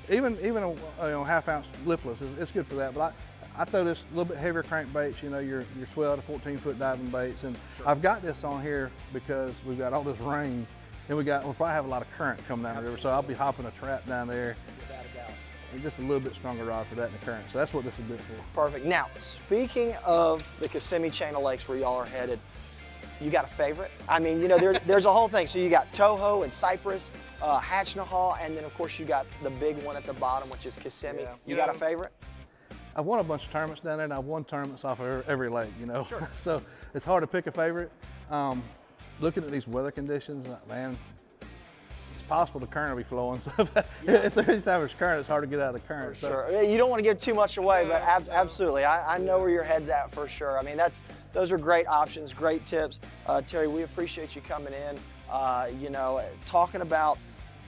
even even a you know half ounce lipless is it's good for that. But I, I throw this a little bit heavier crankbaits, you know, your your 12 to 14 foot diving baits, and I've got this on here because we've got all this rain, and we got we'll probably have a lot of current coming down the river, so I'll be hopping a trap down there. And just a little bit stronger rod for that in the current. So that's what this is good for. Perfect. Now, speaking of the Kissimmee Chain of Lakes where y'all are headed, you got a favorite? I mean, you know, there, there's a whole thing. So you got Toho and Cypress, uh, Hatchineha, and then of course you got the big one at the bottom, which is Kissimmee. Yeah. You got a favorite? I've won a bunch of tournaments down there, and I've won tournaments off of every- lake, you know. so it's hard to pick a favorite. Um, looking at these weather conditions, uh, man, possible the current will be flowing. So if, if there's average current, it's hard to get out of the current. So Sure. You don't want to give too much away, but ab- absolutely. I, I know where your head's at for sure. I mean, that's those are great options, great tips. Uh, Terry, we appreciate you coming in. Uh, you know, talking about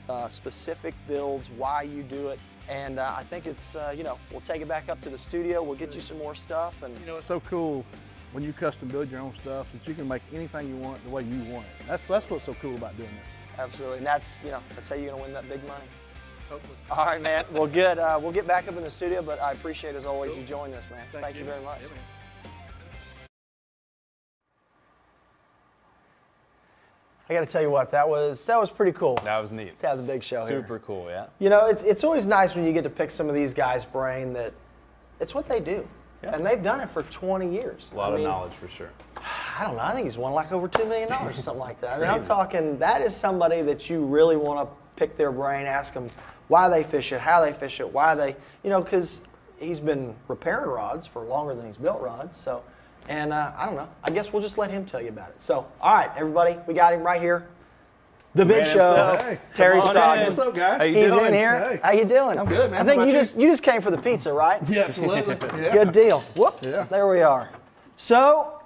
uh, specific builds, why you do it, and uh, I think it's uh, you know we'll take it back up to the studio. We'll get you some more stuff, and you know, it's so cool when you custom build your own stuff that you can make anything you want the way you want it. That's that's what's so cool about doing this. Absolutely, and that's you know that's how you're gonna win that big money. All right, man. Well, good. Uh, we'll get back up in the studio, but I appreciate as always you joining us, man. Thank, you. very much. I got to tell you what, that was that was pretty cool. That was neat. That was a big show here. Super cool, yeah. You know, it's it's always nice when you get to pick some of these guys' brain that it's what they do, Yeah. and they've done it for 20 years. A lot I of mean, knowledge for sure. I don't know. I think he's won like over two million dollars or something like that. I mean, I'm talking. That is somebody that you really want to pick their brain, ask them why they fish it, how they fish it, why they, you know, because he's been repairing rods for longer than he's built rods. So, and uh, I don't know. I guess we'll just let him tell you about it. So, all right, everybody, we got him right here. The big Man show, himself. Hey, Terry come on Scroggins. in. What's up, guys? How you He's doing? in here. Hey. How you doing? I'm good, man. I think you you? just you just came for the pizza, right? Yeah, absolutely. Yeah. Good deal. Whoop. Yeah. There we are. So,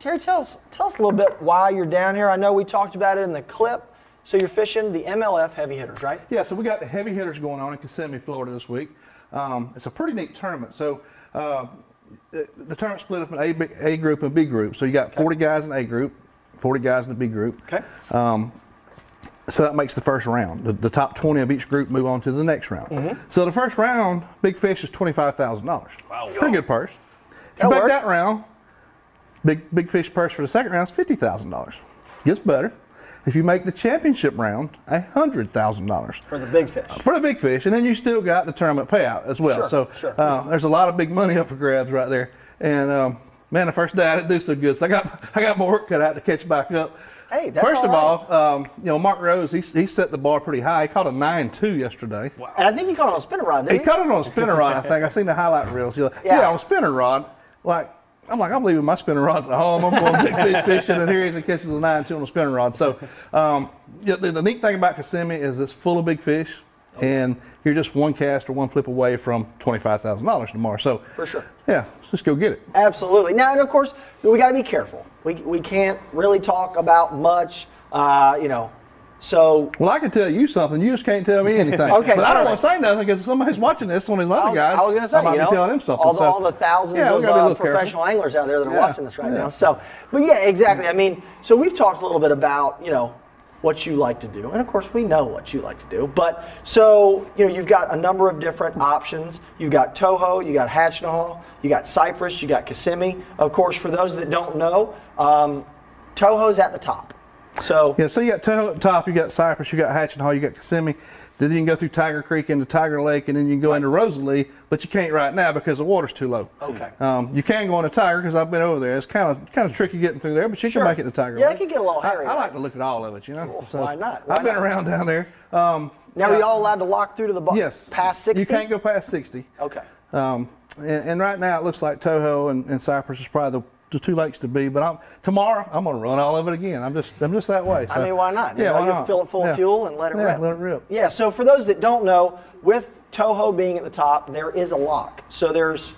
Terry, tell us tell us a little bit why you're down here. I know we talked about it in the clip. So you're fishing the MLF heavy hitters, right? Yeah, so we got the heavy hitters going on in Kissimmee, Florida this week. Um, it's a pretty neat tournament. So uh, the, the tournament split up in A, B- A group and B group. So you got 40 guys in A group, 40 guys in the B group. Okay. So that makes the first round. The, the top 20 of each group move on to the next round. Mm-hmm. So the first round, big fish is $25,000. Wow. Pretty good purse. If That you make that round, big big fish purse for the second round is $50,000. Gets better. If you make the championship round, $100,000 For the big fish. for the big fish, and then you still got the tournament payout as well. Sure, so sure. Uh, there's a lot of big money up for grabs right there. And um, man, the first day I didn't do so good, so I got I got more work cut out to catch back up. Hey, that's First all of right. all, um, you know Mark Rose, he, he set the bar pretty high. He caught a nine-two yesterday. And I think he caught it on a spinner rod, He didn't he? caught it on a spinner rod, I think. I seen the highlight reels. You're like, yeah. Yeah. on a spinner rod. Like I'm like I'm leaving my spinner rods at home. I'm going big fish fishing, and here he is and catches a nine-two on a spinner rod. So um, yeah, the, the neat thing about Kissimmee is it's full of big fish, and you're just one cast or one flip away from twenty-five thousand dollars tomorrow. So For sure. yeah, just go get it. Absolutely. Now, and of course, we got to be careful. We, we can't really talk about much, uh, you know. So Well, I can tell you something. You just can't tell me anything. Okay, but I don't perfect. want to say nothing because somebody's watching this. One of these other guys. I was going to say, I you know, telling him something. all the, so- all the thousands Yeah, of gotta be a uh, little careful. professional anglers out there that are Yeah, watching this right yeah. now. So, but yeah, exactly. I mean, so we've talked a little bit about, you know, what you like to do, and of course we know what you like to do. But so you know, you've got a number of different options. You've got Toho, you got Hatchineha, you got Cypress, you got Kissimmee. Of course, for those that don't know, um, Toho's at the top. So Yeah, so you got Toho at the top, you got Cypress, you got Hatchet you got Kissimmee. Then you can go through Tiger Creek into Tiger Lake, and then you can go into Rosalie, but you can't right now because the water's too low. Okay. Um, you can go into Tiger because I've been over there. It's kind of kind of tricky getting through there, but you Sure. can make it to Tiger Yeah, it Lake. can get a little I- hairy, I, right? like to look at all of it, you know. So why not? Why I've been not? around down there. Um, now are y'all allowed to lock through to the bar? Yes. Past 60? You can't go past 60. Okay. Um, and, and right now it looks like Toho and, and Cypress is probably the, two lakes to be. But I'm, tomorrow I'm going to run all of it again. I'm just I'm just that way. I mean, why not? You Yeah, know, why you not? fill it full Yeah. of fuel and let it yeah, rip. Let it rip. Yeah, so for those that don't know, with Toho being at the top, there is a lock. So there's,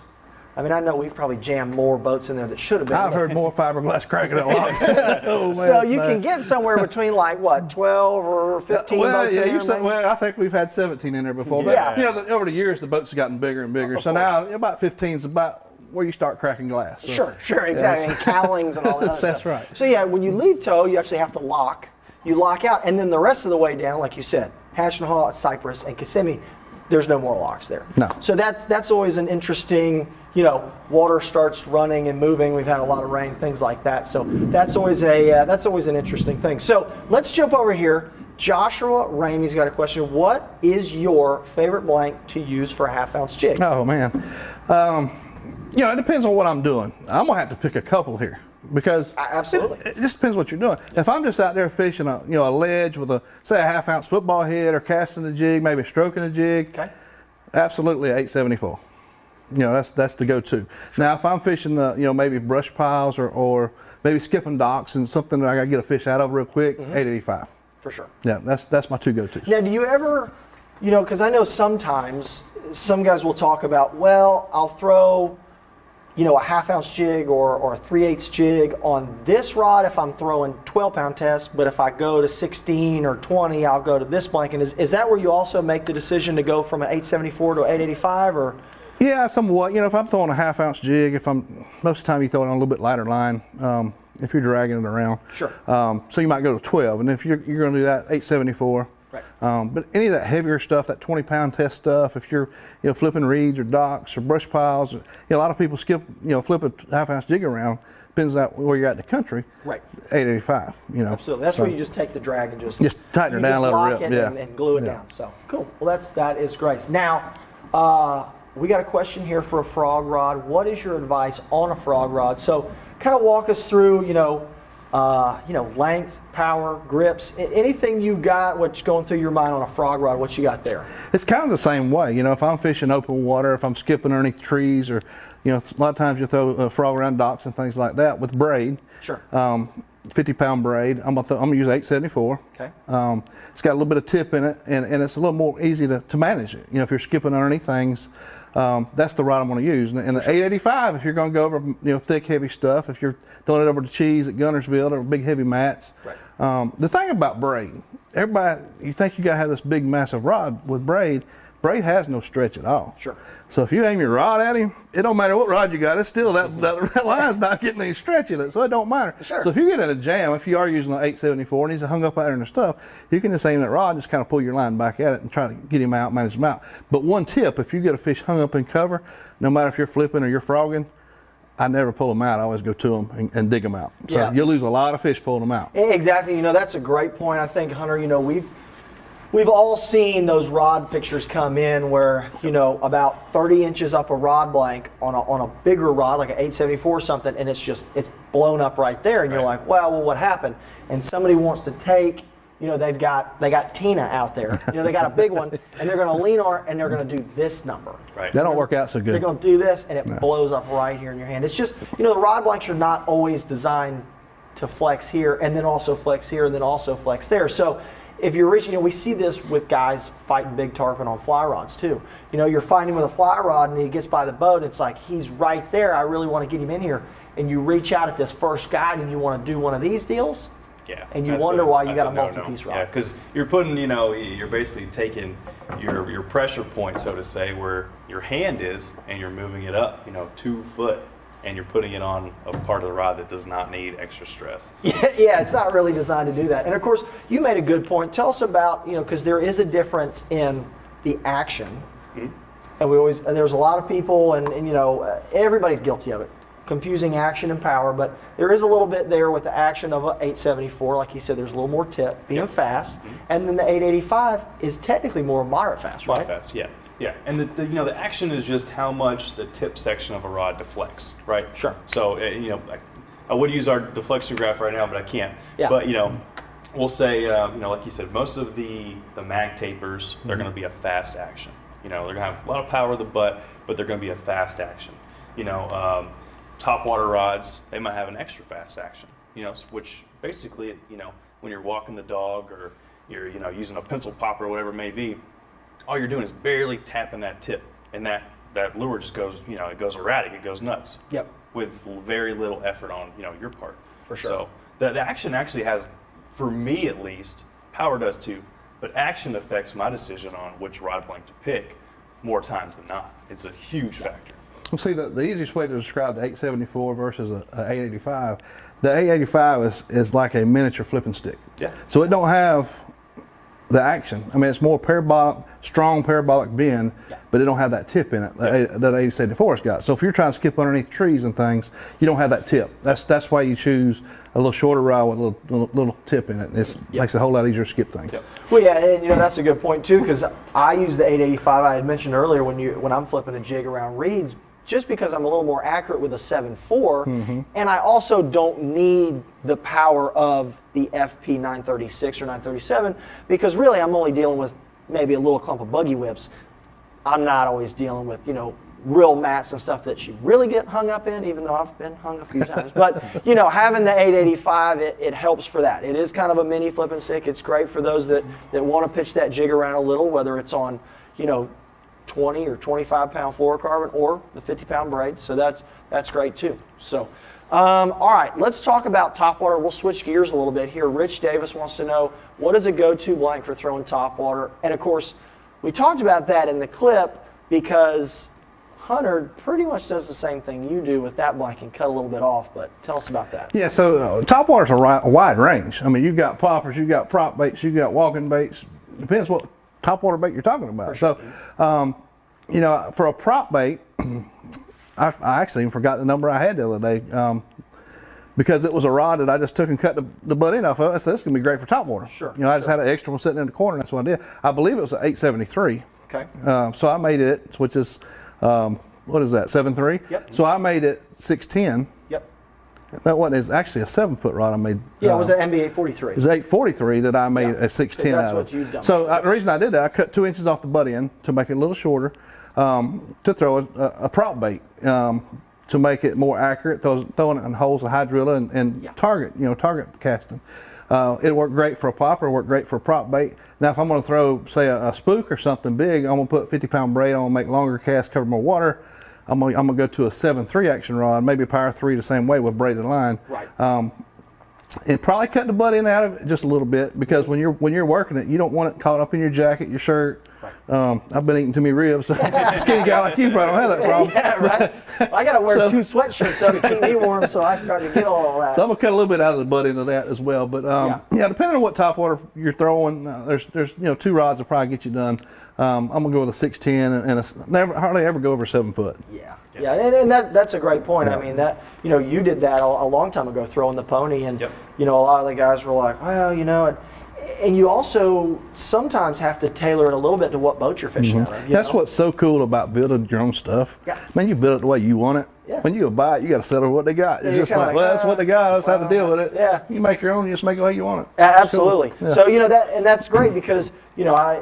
I mean, I know we've probably jammed more boats in there that should have been. I've heard more fiberglass cracking at lock. oh, man, So you man. can get somewhere between like what, 12 or uh, 15 well, boats yeah, in you there? said, well, I think we've had 17 in there before. But, Yeah. you know, the, over the years, the boats have gotten bigger and bigger. Of so course. now about 15 is about where you start cracking glass. So- Sure, sure, exactly. And cowlings and all that. That's stuff. right. So yeah, when you leave tow, you actually have to lock. You lock out, and then the rest of the way down, like you said, Hatchineha, Cypress, and Kissimmee, there's no more locks there. No. So that's that's always an interesting. You know, water starts running and moving. We've had a lot of rain, things like that. So that's always a uh, that's always an interesting thing. So let's jump over here. Joshua Ramey's got a question. What is your favorite blank to use for a half ounce jig? Oh man, um, you know it depends on what I'm doing. I'm gonna have to pick a couple here because A- absolutely. it, it just depends what you're doing. If I'm just out there fishing a you know a ledge with a say a half ounce football head or casting a jig, maybe stroking a jig, Okay. absolutely 874. You know that's that's the go-to. Now if I'm fishing the you know maybe brush piles or or maybe skipping docks and something that I gotta get a fish out of real quick, mm-hmm. 885. For sure. Yeah, that's that's my two go-tos. Now, do you ever, you know, because I know sometimes some guys will talk about, well, I'll throw, you know, a half ounce jig or, or a three eighths jig on this rod if I'm throwing 12 pound test, but if I go to 16 or 20, I'll go to this blanket. Is, is that where you also make the decision to go from an 874 to 885 or? Yeah, somewhat. You know, if I'm throwing a half ounce jig, if I'm most of the time you throw it on a little bit lighter line. Um, if you're dragging it around, Sure. Um, so you might go to 12, and if you're you're going to do that, 874. Right. Um, but any of that heavier stuff, that 20 pound test stuff, if you're you know flipping reeds or docks or brush piles, you know, a lot of people skip you know flip a half ounce jig around. Depends on where you're at in the country. Right. 885. You know. Absolutely. That's So- where you just take the drag and just Just tighten it down, just let it rip, it yeah. and, and glue it Yeah. down. So cool. Well, that's that is great. Now, uh, we got a question here for a frog rod. What is your advice on a frog rod? So, kind of walk us through. You know, uh, you know, length, power, grips, anything you've got. What's going through your mind on a frog rod? What you got there? It's kind of the same way. You know, if I'm fishing open water, if I'm skipping underneath trees, or, you know, a lot of times you throw a frog around docks and things like that with braid. Sure. Um, 50 pound braid. I'm gonna, I'm gonna use 874. Okay. Um, it's got a little bit of tip in it, and, and it's a little more easy to, to manage it. You know, if you're skipping underneath things, um, that's the rod I'm going to use. And, and the 885, if you're going to go over, you know, thick, heavy stuff, if you're throwing it over to cheese at Guntersville or big, heavy mats. Right. Um, the thing about braid, everybody, you think you got to have this big, massive rod with braid, braid has no stretch at all. Sure. So if you aim your rod at him, it don't matter what rod you got. It's still that that, mm-hmm. that line's not getting any stretch in it, so it don't matter. Sure. So if you get in a jam, if you are using an 874 and he's hung up out there in the stuff, you can just aim that rod, and just kind of pull your line back at it and try to get him out, manage him out. But one tip: if you get a fish hung up in cover, no matter if you're flipping or you're frogging, I never pull them out. I always go to them and, and dig them out. So Yeah. you'll lose a lot of fish pulling them out. Exactly. You know, that's a great point. I think, Hunter, you know, we've we've all seen those rod pictures come in where, you know, about 30 inches up a rod blank on a, on a bigger rod, like an 874 or something, and it's just, it's blown up right there. And you're Right. like, well, well, what happened? And somebody wants to take, you know, they've got, they got Tina out there. You know, they got a big one, and they're going to lean on it, and they're going to do this number. Right. That don't work out so good. They're going to do this, and it blows up right here in your hand. It's just, you know, the rod blanks are not always designed to flex here, and then also flex here, and then also flex there. So if you're reaching, you know, we see this with guys fighting big tarpon on fly rods too. You know, you're fighting with a fly rod, and he gets by the boat, and it's like he's right there. I really want to get him in here, and you reach out at this first guide, and you want to do one of these deals. Yeah. And you wonder why you got a no-no. multi-piece rod. Yeah, because you're putting, you know, you're basically taking your your pressure point, so to say, where your hand is, and you're moving it up, you know, two foot, and you're putting it on a part of the rod that does not need extra stress. Yeah, yeah, it's not really designed to do that. And of course, you made a good point. Tell us about, you know, because there is a difference in the action. And we always, and there's a lot of people, and, and you know, uh, everybody's guilty of it, confusing action and power. But there is a little bit there with the action of a 874. Like you said, there's a little more tip, being fast. And then the 885 is technically more moderate fast, right? Moderate Fast, yeah, yeah. And the, the you know the action is just how much the tip section of a rod deflects, right? Sure. So uh, you know, I, I would use our deflection graph right now, but I can't. Yeah. But you know, we'll say uh, you know, like you said, most of the the mag tapers they're Mm-hmm. going to be a fast action. You know, they're going to have a lot of power with the butt, but they're going to be a fast action. You know, um, top water rods they might have an extra fast action. You know, which basically you know when you're walking the dog or you're you know using a pencil popper or whatever it may be, all you're doing is barely tapping that tip, and that that lure just goes, you know, it goes erratic, it goes nuts. Yep. With very little effort on, you know, your part. For sure. So the, the action actually has, for me at least, power does too, but action affects my decision on which rod blank to pick more times than not. It's a huge factor. Well, see, the, the easiest way to describe the 874 versus a, a 885, the 885 is, is like a miniature flipping stick. Yeah. So it don't have the action. I mean, it's more parabolic, strong parabolic bend, Yeah. but it don't have that tip in it that, Yeah. that 874's got. So if you're trying to skip underneath trees and things, you don't have that tip. That's that's why you choose a little shorter rod with a little, little, little tip in it. It makes it a whole lot easier to skip things. Yep. Well, yeah, and you know that's a good point too, because I use the 885. I had mentioned earlier when you when I'm flipping a jig around reeds, just because I'm a little more accurate with a 7.4, mm-hmm. and I also don't need the power of the FP 936 or 937 because really I'm only dealing with maybe a little clump of buggy whips. I'm not always dealing with, you know, real mats and stuff that you really get hung up in, even though I've been hung a few times. But, you know, having the 885, it, it helps for that. It is kind of a mini flipping stick. It's great for those that, that want to pitch that jig around a little, whether it's on, you know, 20 or 25 pound fluorocarbon or the 50 pound braid. So that's, that's great too. So, um, all right, let's talk about top water. We'll switch gears a little bit here. Rich Davis wants to know what is a go to blank for throwing top water? And of course, we talked about that in the clip because Hunter pretty much does the same thing you do with that blank and cut a little bit off. But tell us about that. Yeah, so uh, top water's a, ri- a wide range. I mean, you've got poppers, you've got prop baits, you've got walking baits. Depends what top water bait you're talking about. So, um, you know, for a prop bait, I, I actually even forgot the number I had the other day um, because it was a rod that I just took and cut the, the butt end off of. I said, this is going to be great for top water. Sure, You know, I just sure. had an extra one sitting in the corner, that's what I did. I believe it was an 873. Okay. Uh, so I made it, which is, um, what is that, 7.3? Yep. So I made it 610. That wasn't. It's actually a seven foot rod I made. Yeah, it uh, was an NBA 43. It was 843 that I made Yeah, a 610 'cause that's out what of. you've done. So uh, the reason I did that, I cut two inches off the butt end to make it a little shorter, um, to throw a, a, a prop bait um, to make it more accurate. Throw, throwing it in holes of hydrilla and, and Yeah. target, you know, target casting. Uh, it worked great for a popper. It worked great for a prop bait. Now, if I'm going to throw, say, a, a spook or something big, I'm going to put 50 pound braid on, make longer casts, cover more water. I'm gonna, I'm going to go to a 7.3 action rod, maybe a power three the same way with braided line. Right. Um, it probably cut the butt end out of it just a little bit because when you're when you're working it, you don't want it caught up in your jacket, your shirt. Right. Um, I've been eating too many ribs. So skinny guy like you probably don't have that problem. Yeah, right. I got to wear So- two sweatshirts so to keep me warm, so I start to get all that. So I'm gonna cut a little bit out of the butt end of that as well. But um, yeah. depending on what top water you're throwing, uh, there's there's you know two rods will probably get you done. Um, I'm gonna go with a 610 and, and a, s- never hardly ever go over seven foot. Yeah, yeah, and, and that that's a great point. I mean, that you know, you did that a, a long time ago, throwing the pony, and Yep. you know, a lot of the guys were like, well, you know, and, and you also sometimes have to tailor it a little bit to what boat you're fishing out of. you Mm-hmm. That's know? what's so cool about building your own stuff. Yeah. Man, you build it the way you want it. Yeah. When you go buy it, you got to settle what they got. Yeah, It's just like, like, well, that's what they got. Let's have to deal with it. yeah. You make your own. You just make it the way you want it. A- It's cool. Absolutely. Yeah. So you know that, and that's great because you know I,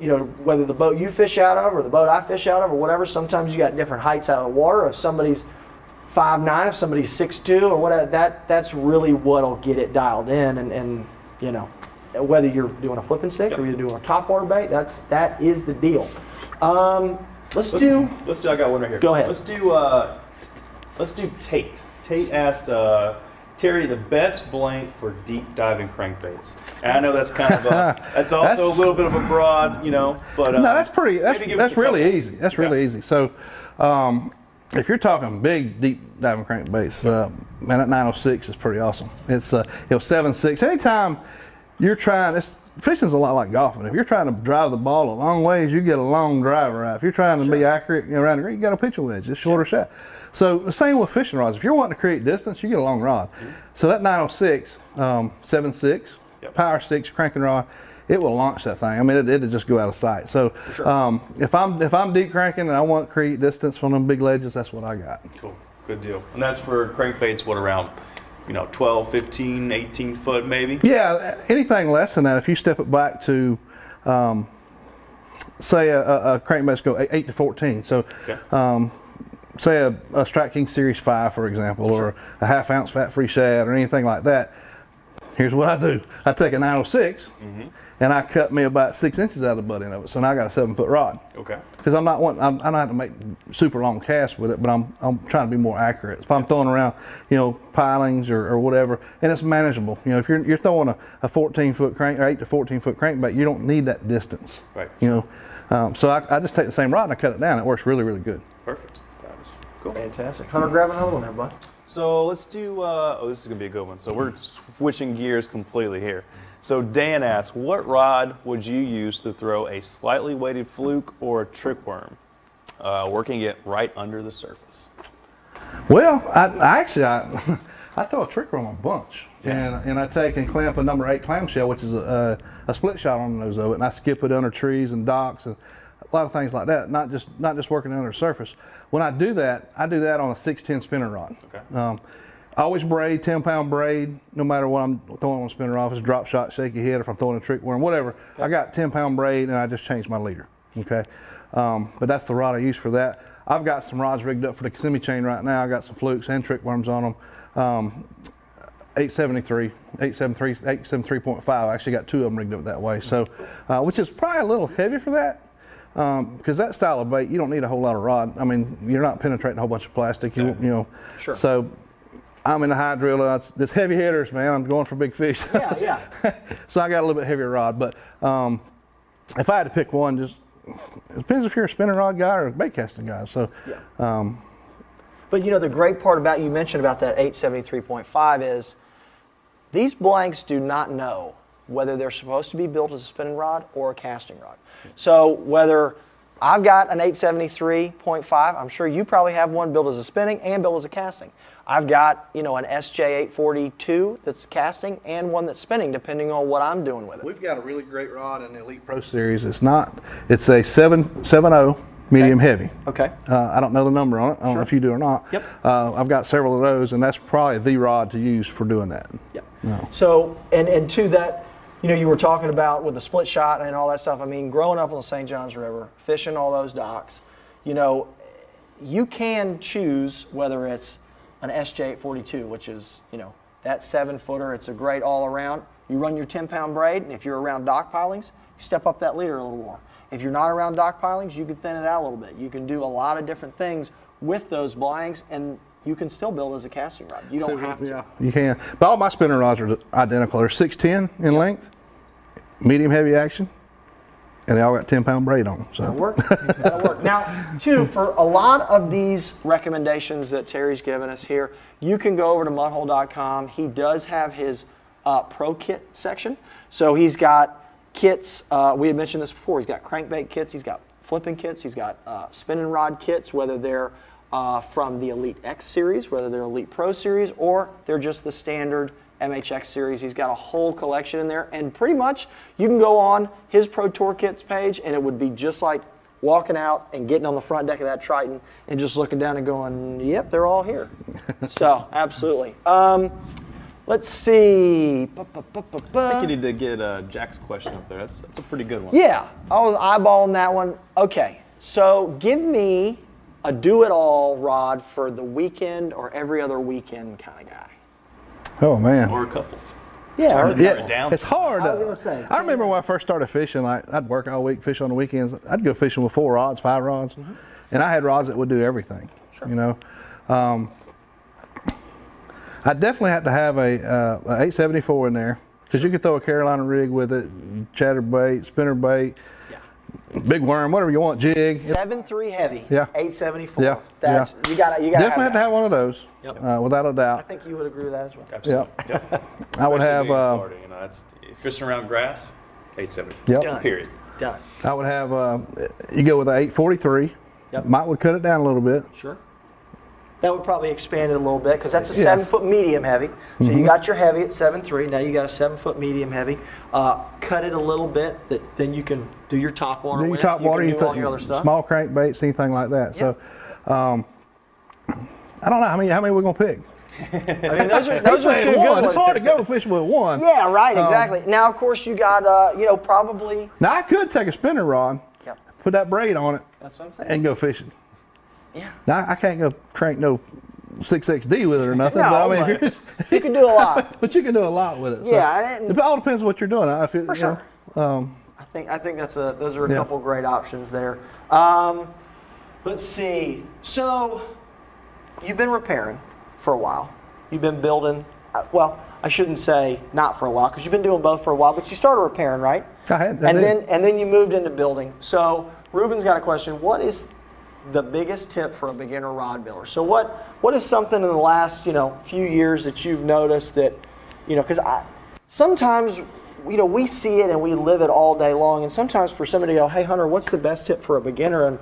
you know whether the boat you fish out of or the boat I fish out of or whatever. Sometimes you got different heights out of the water. If somebody's five nine, if somebody's six two or whatever, that that's really what'll get it dialed in. And and you know whether you're doing a flipping stick or you're doing a top water bait, that's that is the deal. Um, let's do. Let's do. I got one right here. Go ahead. Let's do. Uh, let's do Tate. Tate asked uh, Terry the best blank for deep diving crankbaits. And I know that's kind of a, that's also That's- a little bit of a broad, you know, but uh, No, that's pretty. That's maybe give us that's really couple. easy. That's really easy. So, um, if you're talking big, deep diving crankbaits, uh, man, that 906 is pretty awesome. It's uh, it was seven six. Anytime you're trying, this fishing's a lot like golfing. If you're trying to drive the ball a long ways, you get a long driver right. If you're trying to be accurate you know, around the green, you got a pitch a wedge, just shorter shot. So the same with fishing rods. If you're wanting to create distance, you get a long rod. So that 906, um, 7.6, Yep. power six cranking rod, it will launch that thing. I mean, it, it'll just go out of sight. So um, if I'm if I'm deep cranking and I want to create distance from them big ledges, that's what I got. Cool. Good deal. And that's for crankbaits, what around, you know, 12, 15, 18 foot maybe? Yeah, anything less than that, if you step it back to, um, say a, a, a crankbaits go eight, eight to 14. So Okay. um, say a, a Strike King Series 5, for example, or a half ounce fat free shad or anything like that, here's what I do. I take a 906 and I cut me about six inches out of the butt end of it. So now I got a seven foot rod. Okay. Because I'm not wanting, I'm, I don't have to make super long casts with it, but I'm, I'm trying to be more accurate. If I'm throwing around, you know, pilings or, or whatever, and it's manageable. You know, if you're, you're throwing a, a 14 foot crank or 8 to 14 foot crankbait, you don't need that distance. Right. You know, um, so I, I just take the same rod and I cut it down. It works really, really good. Perfect. Cool. Fantastic. Hunter, grab another one there, bud. So let's do. Uh, oh, this is gonna be a good one. So we're switching gears completely here. So Dan asks, what rod would you use to throw a slightly weighted fluke or a trick worm, uh, working it right under the surface? Well, I, I actually I, I throw a trick worm a bunch, and and I take and clamp a number eight clamshell, which is a, a, a split shot on the nose of it, and I skip it under trees and docks and a lot of things like that. Not just not just working under the surface. When I do that, I do that on a six ten spinner rod. Okay. Um, I always braid, 10 pound braid, no matter what I'm throwing on a spinner off. It's drop shot, shaky head, if I'm throwing a trick worm, whatever. I got 10 pound braid and I just changed my leader. Okay. Um, but that's the rod I use for that. I've got some rods rigged up for the Kissimmee chain right now. I got some flukes and trick worms on them. Um, 873, 873, 873.5. I actually got two of them rigged up that way. So, uh, which is probably a little heavy for that. Um, because that style of bait, you don't need a whole lot of rod. I mean, you're not penetrating a whole bunch of plastic. You, you know. Sure. So, I'm in the hydrilla. It's, it's heavy hitters, man. I'm going for big fish. Yeah, yeah. so I got a little bit heavier rod. But um, if I had to pick one, just it depends if you're a spinning rod guy or a bait casting guy. So, um, But you know, the great part about you mentioned about that 873.5 is these blanks do not know whether they're supposed to be built as a spinning rod or a casting rod. So whether I've got an 873.5, I'm sure you probably have one built as a spinning and built as a casting. I've got, you know, an SJ842 that's casting and one that's spinning depending on what I'm doing with it. We've got a really great rod in the Elite Pro Series. It's not. It's a seven seven zero medium heavy. Okay. Uh, I don't know the number on it. I don't know if you do or not. Yep. Uh, I've got several of those, and that's probably the rod to use for doing that. Yep. So, and, and to that, you know, you were talking about with the split shot and all that stuff. I mean, growing up on the St. Johns River, fishing all those docks, you know, you can choose whether it's an SJ842, which is, you know, that seven footer. It's a great all around. You run your 10 pound braid, and if you're around dock pilings, you step up that leader a little more. If you're not around dock pilings, you can thin it out a little bit. You can do a lot of different things with those blanks, and you can still build as a casting rod. You don't have to. Yeah, you can. But all my spinning rods are identical. They're 6'10 in length, medium heavy action, and they all got 10 pound braid on them. So. That'll work. That'll work. Now, too, for a lot of these recommendations that Terry's given us here, you can go over to mudhole.com. He does have his uh, pro kit section. So he's got kits. Uh, we had mentioned this before. He's got crankbait kits. He's got flipping kits. He's got uh, spinning rod kits, whether they're uh, from the Elite X series, whether they're Elite Pro series, or they're just the standard MHX series. He's got a whole collection in there, and pretty much you can go on his Pro Tour Kits page, and it would be just like walking out and getting on the front deck of that Triton and just looking down and going, "Yep, they're all here." so absolutely. Um, let's see. I think you need to get uh, Jack's question up there. That's that's a pretty good one. Yeah, I was eyeballing that one. Okay, so give me a do-it-all rod for the weekend or every other weekend kind of guy. Oh man. Or a couple. Yeah, hard to yeah, narrow down. it's hard. I was gonna say, I remember when I first started fishing. Like I'd work all week, fish on the weekends. I'd go fishing with four rods, five rods, Mm-hmm. and I had rods that would do everything. You know, um, I definitely had to have a, uh, a 874 in there because you could throw a Carolina rig with it, chatterbait, spinner bait, big worm, whatever you want, jig. seven three heavy. Yeah. Eight seventy four. Yeah, That's yeah. you got you got Definitely have, to have one of those, Yep. uh, without a doubt. I think you would agree with that as well. Absolutely. Yep. Yep. I would have. being Uh, Florida, you know, that's fishing around grass. 870. Yep. Done. Period. Done. I would have. Uh, you go with an 843. Yep. Might would cut it down a little bit. Sure. That would probably expand it a little bit because that's a Yeah. Mm-hmm. seven foot medium heavy. So you got your heavy at seven three. Now you got a seven foot medium heavy. Uh, cut it a little bit. That then you can do your top water Do your with. top water, you do all your other stuff. small crankbaits, anything like that. So, um, I don't know how many. How many we're gonna pick? I mean, those are those are two good one. ones. It's hard to go fishing with one. Yeah, right. Um, Exactly. now, of course, you got uh, you know probably. Now I could take a spinner rod, Yep. put that braid on it, That's what I'm saying. and go fishing. Yeah. Now I can't go crank no 6XD with it or nothing. No, but I mean, but- You can do a lot. but you can do a lot with it. So Yeah, I didn't- It all depends what you're doing. I feel, For you know, sure. um, I think I think that's a those are a Yeah. couple great options there. Um, let's see. So you've been repairing for a while. You've been building. uh, Well, I shouldn't say not for a while because you've been doing both for a while. But you started repairing, right? I had- I and did. then and then you moved into building. So Ruben's got a question. What is the biggest tip for a beginner rod builder? So what what is something in the last you know few years that you've noticed that you know because I sometimes you know we see it and we live it all day long, and sometimes for somebody to go, hey Hunter, what's the best tip for a beginner? And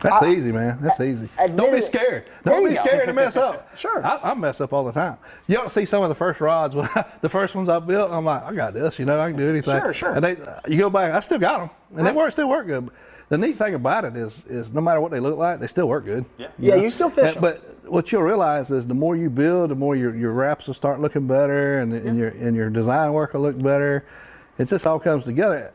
That's I- easy, man. That's easy. Don't be scared. Don't be go. scared to mess up. Sure. I, I mess up all the time. You ought to see some of the first rods. When I, the first ones I built, I'm like, I got this. You know, I can do anything. Sure, sure. And they, you go back, I still got them, and Right. they work, still work good. The neat thing about it is, is no matter what they look like, they still work good. Yeah. Yeah, you still fish And- But what you'll realize is the more you build, the more your, your wraps will start looking better, and, and your and your design work will look better. It just all comes together.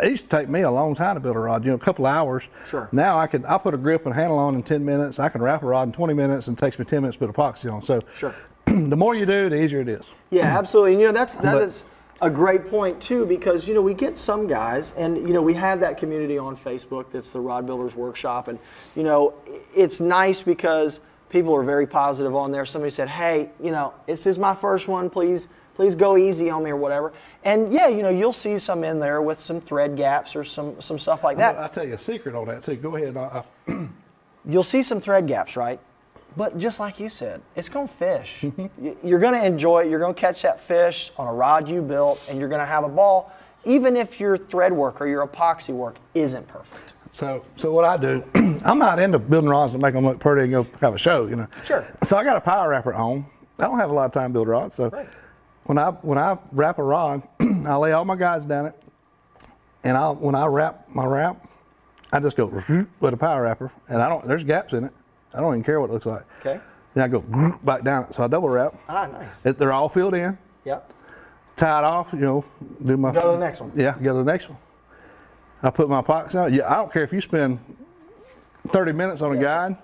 It used to take me a long time to build a rod, you know, a couple hours. Sure. Now I can I put a grip and handle on in 10 minutes. I can wrap a rod in 20 minutes, and it takes me 10 minutes to put epoxy on. So Sure. the more you do, the easier it is. Yeah, absolutely. And you know that's that But- is a great point too because you know we get some guys and you know we have that community on Facebook that's the Rod Builders Workshop and you know it's nice because people are very positive on there. Somebody said, "Hey, you know, this is my first one. Please please go easy on me or whatever." And yeah, you know, you'll see some in there with some thread gaps or some some stuff like that. I'll tell you a secret on that too. Go ahead. I, I, you'll see some thread gaps, right? But just like you said, it's going to fish. You're going to enjoy it. You're going to catch that fish on a rod you built, and you're going to have a ball, even if your thread work or your epoxy work isn't perfect. So, so what I do, I'm not into building rods to make them look pretty and go have a show, you know. Sure. So I got a power wrapper at home. I don't have a lot of time to build rods, so Right. when I when I wrap a rod, I lay all my guides down it, and I when I wrap my wrap, I just go with a power wrapper, and I don't. There's gaps in it. I don't even care what it looks like. Okay. Then I go back down it. So I double wrap. Ah, nice. It, they're all filled in, Yep. tied off. You know, do my Go to the next one. yeah, go to the next one. I put my epoxy on. Yeah, I don't care if you spend 30 minutes on a guide.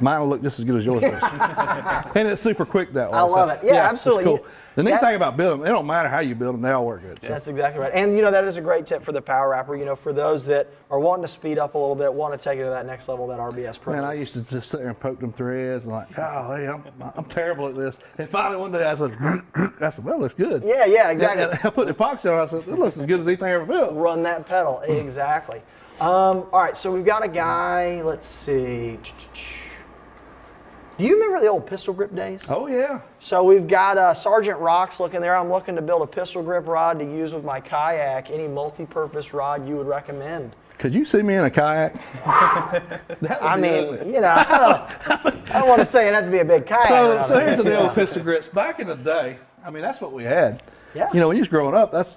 Mine will look just as good as yours does. and it's super quick that way. I love it. Yeah, it's absolutely. Cool. The neat That- thing about building them, it don't matter how you build them, they all work good. So. That's exactly right. And you know that is a great tip for the power wrapper. You know, for those that are wanting to speed up a little bit, want to take it to that next level, that RBS Pro. Man, I used to just sit there and poke them threads and like, oh, hey, I'm, I'm terrible at this. And finally one day I said, I said, well, it looks good. Yeah, yeah, exactly. And I put the epoxy on. I said, it looks as good as anything I ever built. run that pedal exactly. Um, all right, so we've got a guy. Let's see. Do you remember the old pistol grip days? Oh yeah. So we've got uh, Sergeant Rocks looking there. I'm looking to build a pistol grip rod to use with my kayak. Any multi-purpose rod you would recommend? Could you see me in a kayak? That would I be mean, ugly. you know, I don't, I don't want to say it has to be a big kayak. So, so here's the deal with pistol grips. Back in the day, I mean, that's what we had. Yeah. You know, when you was growing up, that's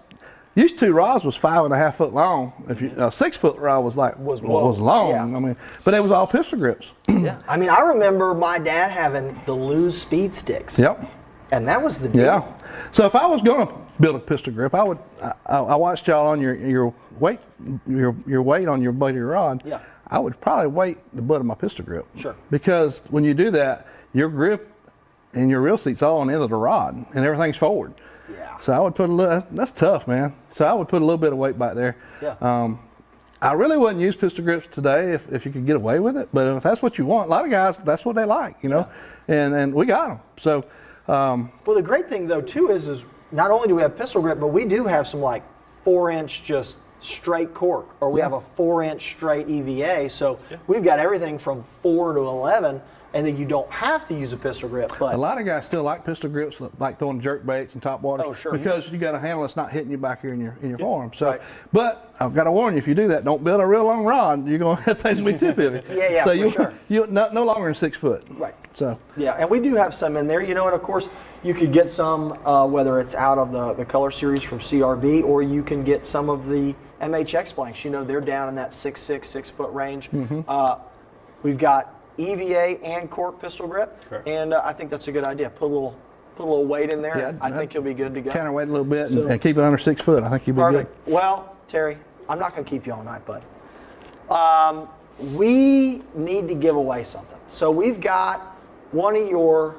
used to rods was five and a half foot long. If you a six foot rod was like Was- was, was long. yeah. I mean, but it was all pistol grips. Yeah. I mean, I remember my dad having the Lew's speed sticks. yep. And that was the deal. Yeah. So if I was going to build a pistol grip, I would. I, I I watched y'all on your your weight your your weight on your butt of your rod. Yeah. I would probably weight the butt of my pistol grip. Sure. Because when you do that, your grip and your reel seat's all on the end of the rod, and everything's forward. Yeah. So I would put a little. That's, that's tough, man. So I would put a little bit of weight back there. Yeah. Um, I really wouldn't use pistol grips today if, if you could get away with it. But if that's what you want, a lot of guys, that's what they like, you know. And and we got them. So. Um, Well, the great thing though too is is not only do we have pistol grip, but we do have some like four inch just straight cork, or we have a four inch straight EVA. So we've got everything from four to eleven, and then you don't have to use a pistol grip. But A lot of guys still like pistol grips, like throwing jerk baits and top waters. Oh, sure. Because you got a handle that's not hitting you back here in your in your forearm. So, Right. but I've got to warn you, if you do that, don't build a real long rod. You're gonna have things be tip heavy. Yeah, yeah, So you sure. you no, no longer than six foot. Right. So Yeah, and we do have some in there, you know, and of course you could get some, uh, whether it's out of the, the color series from CRB, or you can get some of the MHX blanks. You know, they're down in that six six six foot range. Mm-hmm. Uh, we've got EVA and cork pistol grip, Correct. and uh, I think that's a good idea. Put a little put a little weight in there. Yeah, I I'd- think you'll be good to go. counterweight a little bit and, So- and keep it under six foot. I think you'll be Perfect. Well, Terry, I'm not going to keep you all night, bud. Um, we need to give away something. So we've got one of your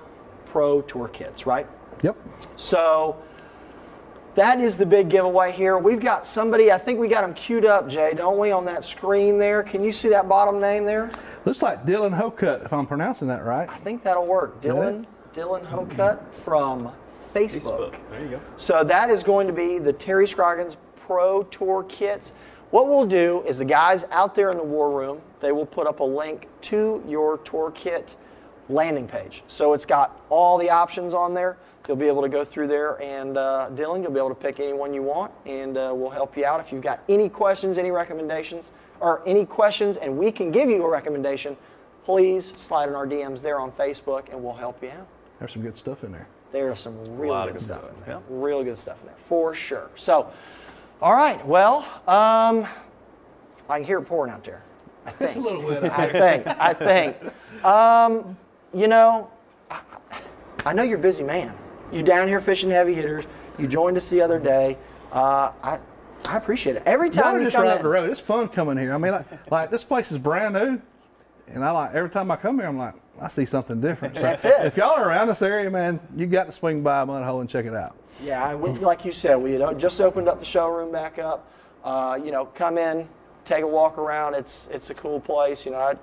Pro Tour kits, right? Yep. So that is the big giveaway here. We've got somebody, I think we got him queued up, Jay, don't we, on that screen there? Can you see that bottom name there? Looks like Dylan Hocut, if I'm pronouncing that right. I think that'll work. Dylan, Dylan Hocut from Facebook. There you go. So that is going to be the Terry Scroggins Pro Tour kits. What we'll do is the guys out there in the war room, they will put up a link to your tour kit landing page. So it's got all the options on there. You'll be able to go through there, and uh, Dylan, you'll be able to pick any one you want, and uh, we'll help you out. If you've got any questions, any recommendations, or any questions, and we can give you a recommendation, please slide in our DMs there on Facebook, and we'll help you out. There's some good stuff in there. There's some real good, good stuff stuff, in there. yeah. Real good stuff in there, for sure. So, all right. Well, um, I can hear it pouring out there. I think. It's a little wet. I think. I think. Um, you know, I, I know you're a busy man. You're down here fishing heavy hitters. You joined us the other day. Uh, I I appreciate it. Every time you just come right in, up the road. It's fun coming here. I mean, like, like this place is brand new, and I like every time I come here, I'm like, I see something different. So That's it. If y'all are around this area, man, you got to swing by a Mud Hole and check it out. Yeah, I went- like you said, we just opened up the showroom back up. Uh, you know, come in, take a walk around. It's it's a cool place. You know, I,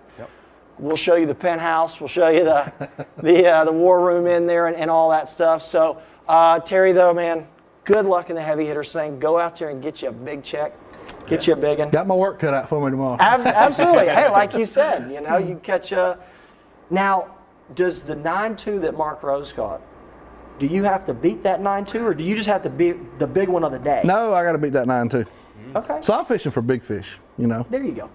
we'll show you the penthouse. We'll show you the the uh, the war room in there and, and all that stuff. So uh, Terry, though, man, good luck in the heavy hitter thing. Go out there and get you a big check, get you a big one. Got my work cut out for me tomorrow. Ab- Absolutely. hey, like you said, you know, you catch a. Now, does the nine two that Mark Rose got, Do you have to beat that nine two, or do you just have to beat the big one of the day? No, I got to beat that nine too. Okay. So I'm fishing for big fish. You know. There you go.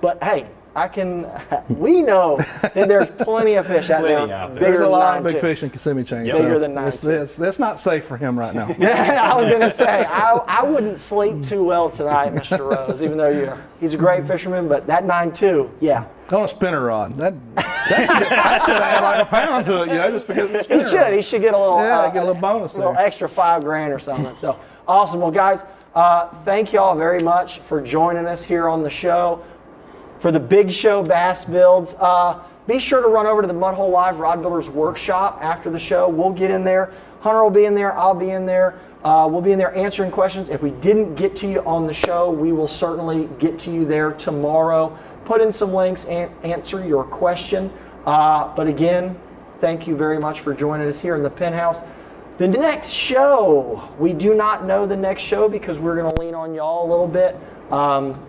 But hey, I can. We know that there's plenty of fish out Plenty there. out there. There's a lot of 9'2". big fish in Kissimmee chain. Yep. so Bigger than it's, 9'2". it's, it's not safe for him right now. I was gonna say I, I wouldn't sleep too well tonight, Mr. Rose. Even though you he's a great fisherman, but that nine two, yeah, On a spinner rod. That, that, should, that should add like a pound to it, you know, just because it's a he should. rod. He should get a little Yeah, uh, get a little bonus a little there. extra five grand or something. So awesome. Well, guys, uh, thank y'all very much for joining us here on the show for the Big Show Bass Builds. Uh, be sure to run over to the Mud Hole Live Rod Builders Workshop after the show. We'll get in there. Hunter will be in there. I'll be in there. Uh, we'll be in there answering questions. If we didn't get to you on the show, we will certainly get to you there tomorrow. Put in some links and answer your question. Uh, but again, thank you very much for joining us here in the penthouse. The next show, we do not know the next show because we're going to lean on y'all a little bit. Um,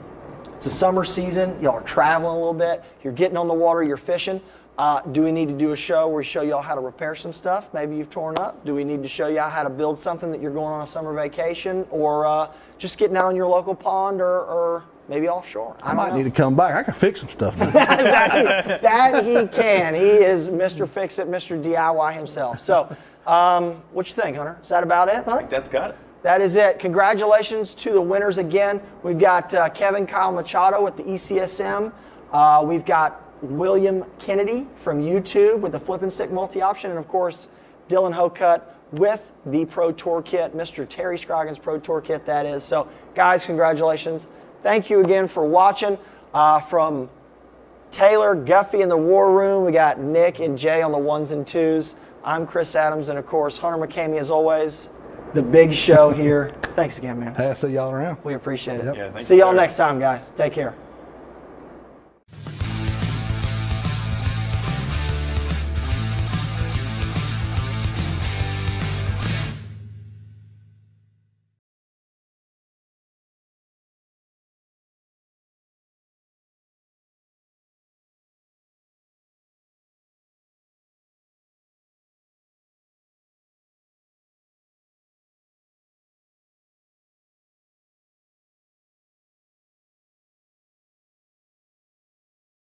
it's a summer season. Y'all are traveling a little bit. You're getting on the water. You're fishing. Uh, do we need to do a show where we show y'all how to repair some stuff? Maybe you've torn up. Do we need to show y'all how to build something that you're going on a summer vacation, or uh, just getting out on your local pond, or, or maybe offshore? I, I might know. need to come back. I can fix some stuff. now. that, that he can. He is Mr. Fix It, Mr. DIY himself. So, um, what you think, Hunter? Is that about it? bud? That's got it. That is it. Congratulations to the winners again. We've got uh, Kevin Kyle Machado with the ECSM. Uh, we've got William Kennedy from YouTube with the flip and stick multi option. And of course, Dylan Hocut with the Pro Tour Kit, Mr. Terry Scroggins Pro Tour Kit, that is. So, guys, congratulations. Thank you again for watching. Uh, from Taylor, Guffey in the war room. We got Nick and Jay on the ones and twos. I'm Chris Adams, and of course, Hunter McCamey, as always. The big show here. Thanks again, man. hey, I see y'all around. We appreciate it. Yep. Yeah, thank See you, y'all sir. next time, guys. Take care.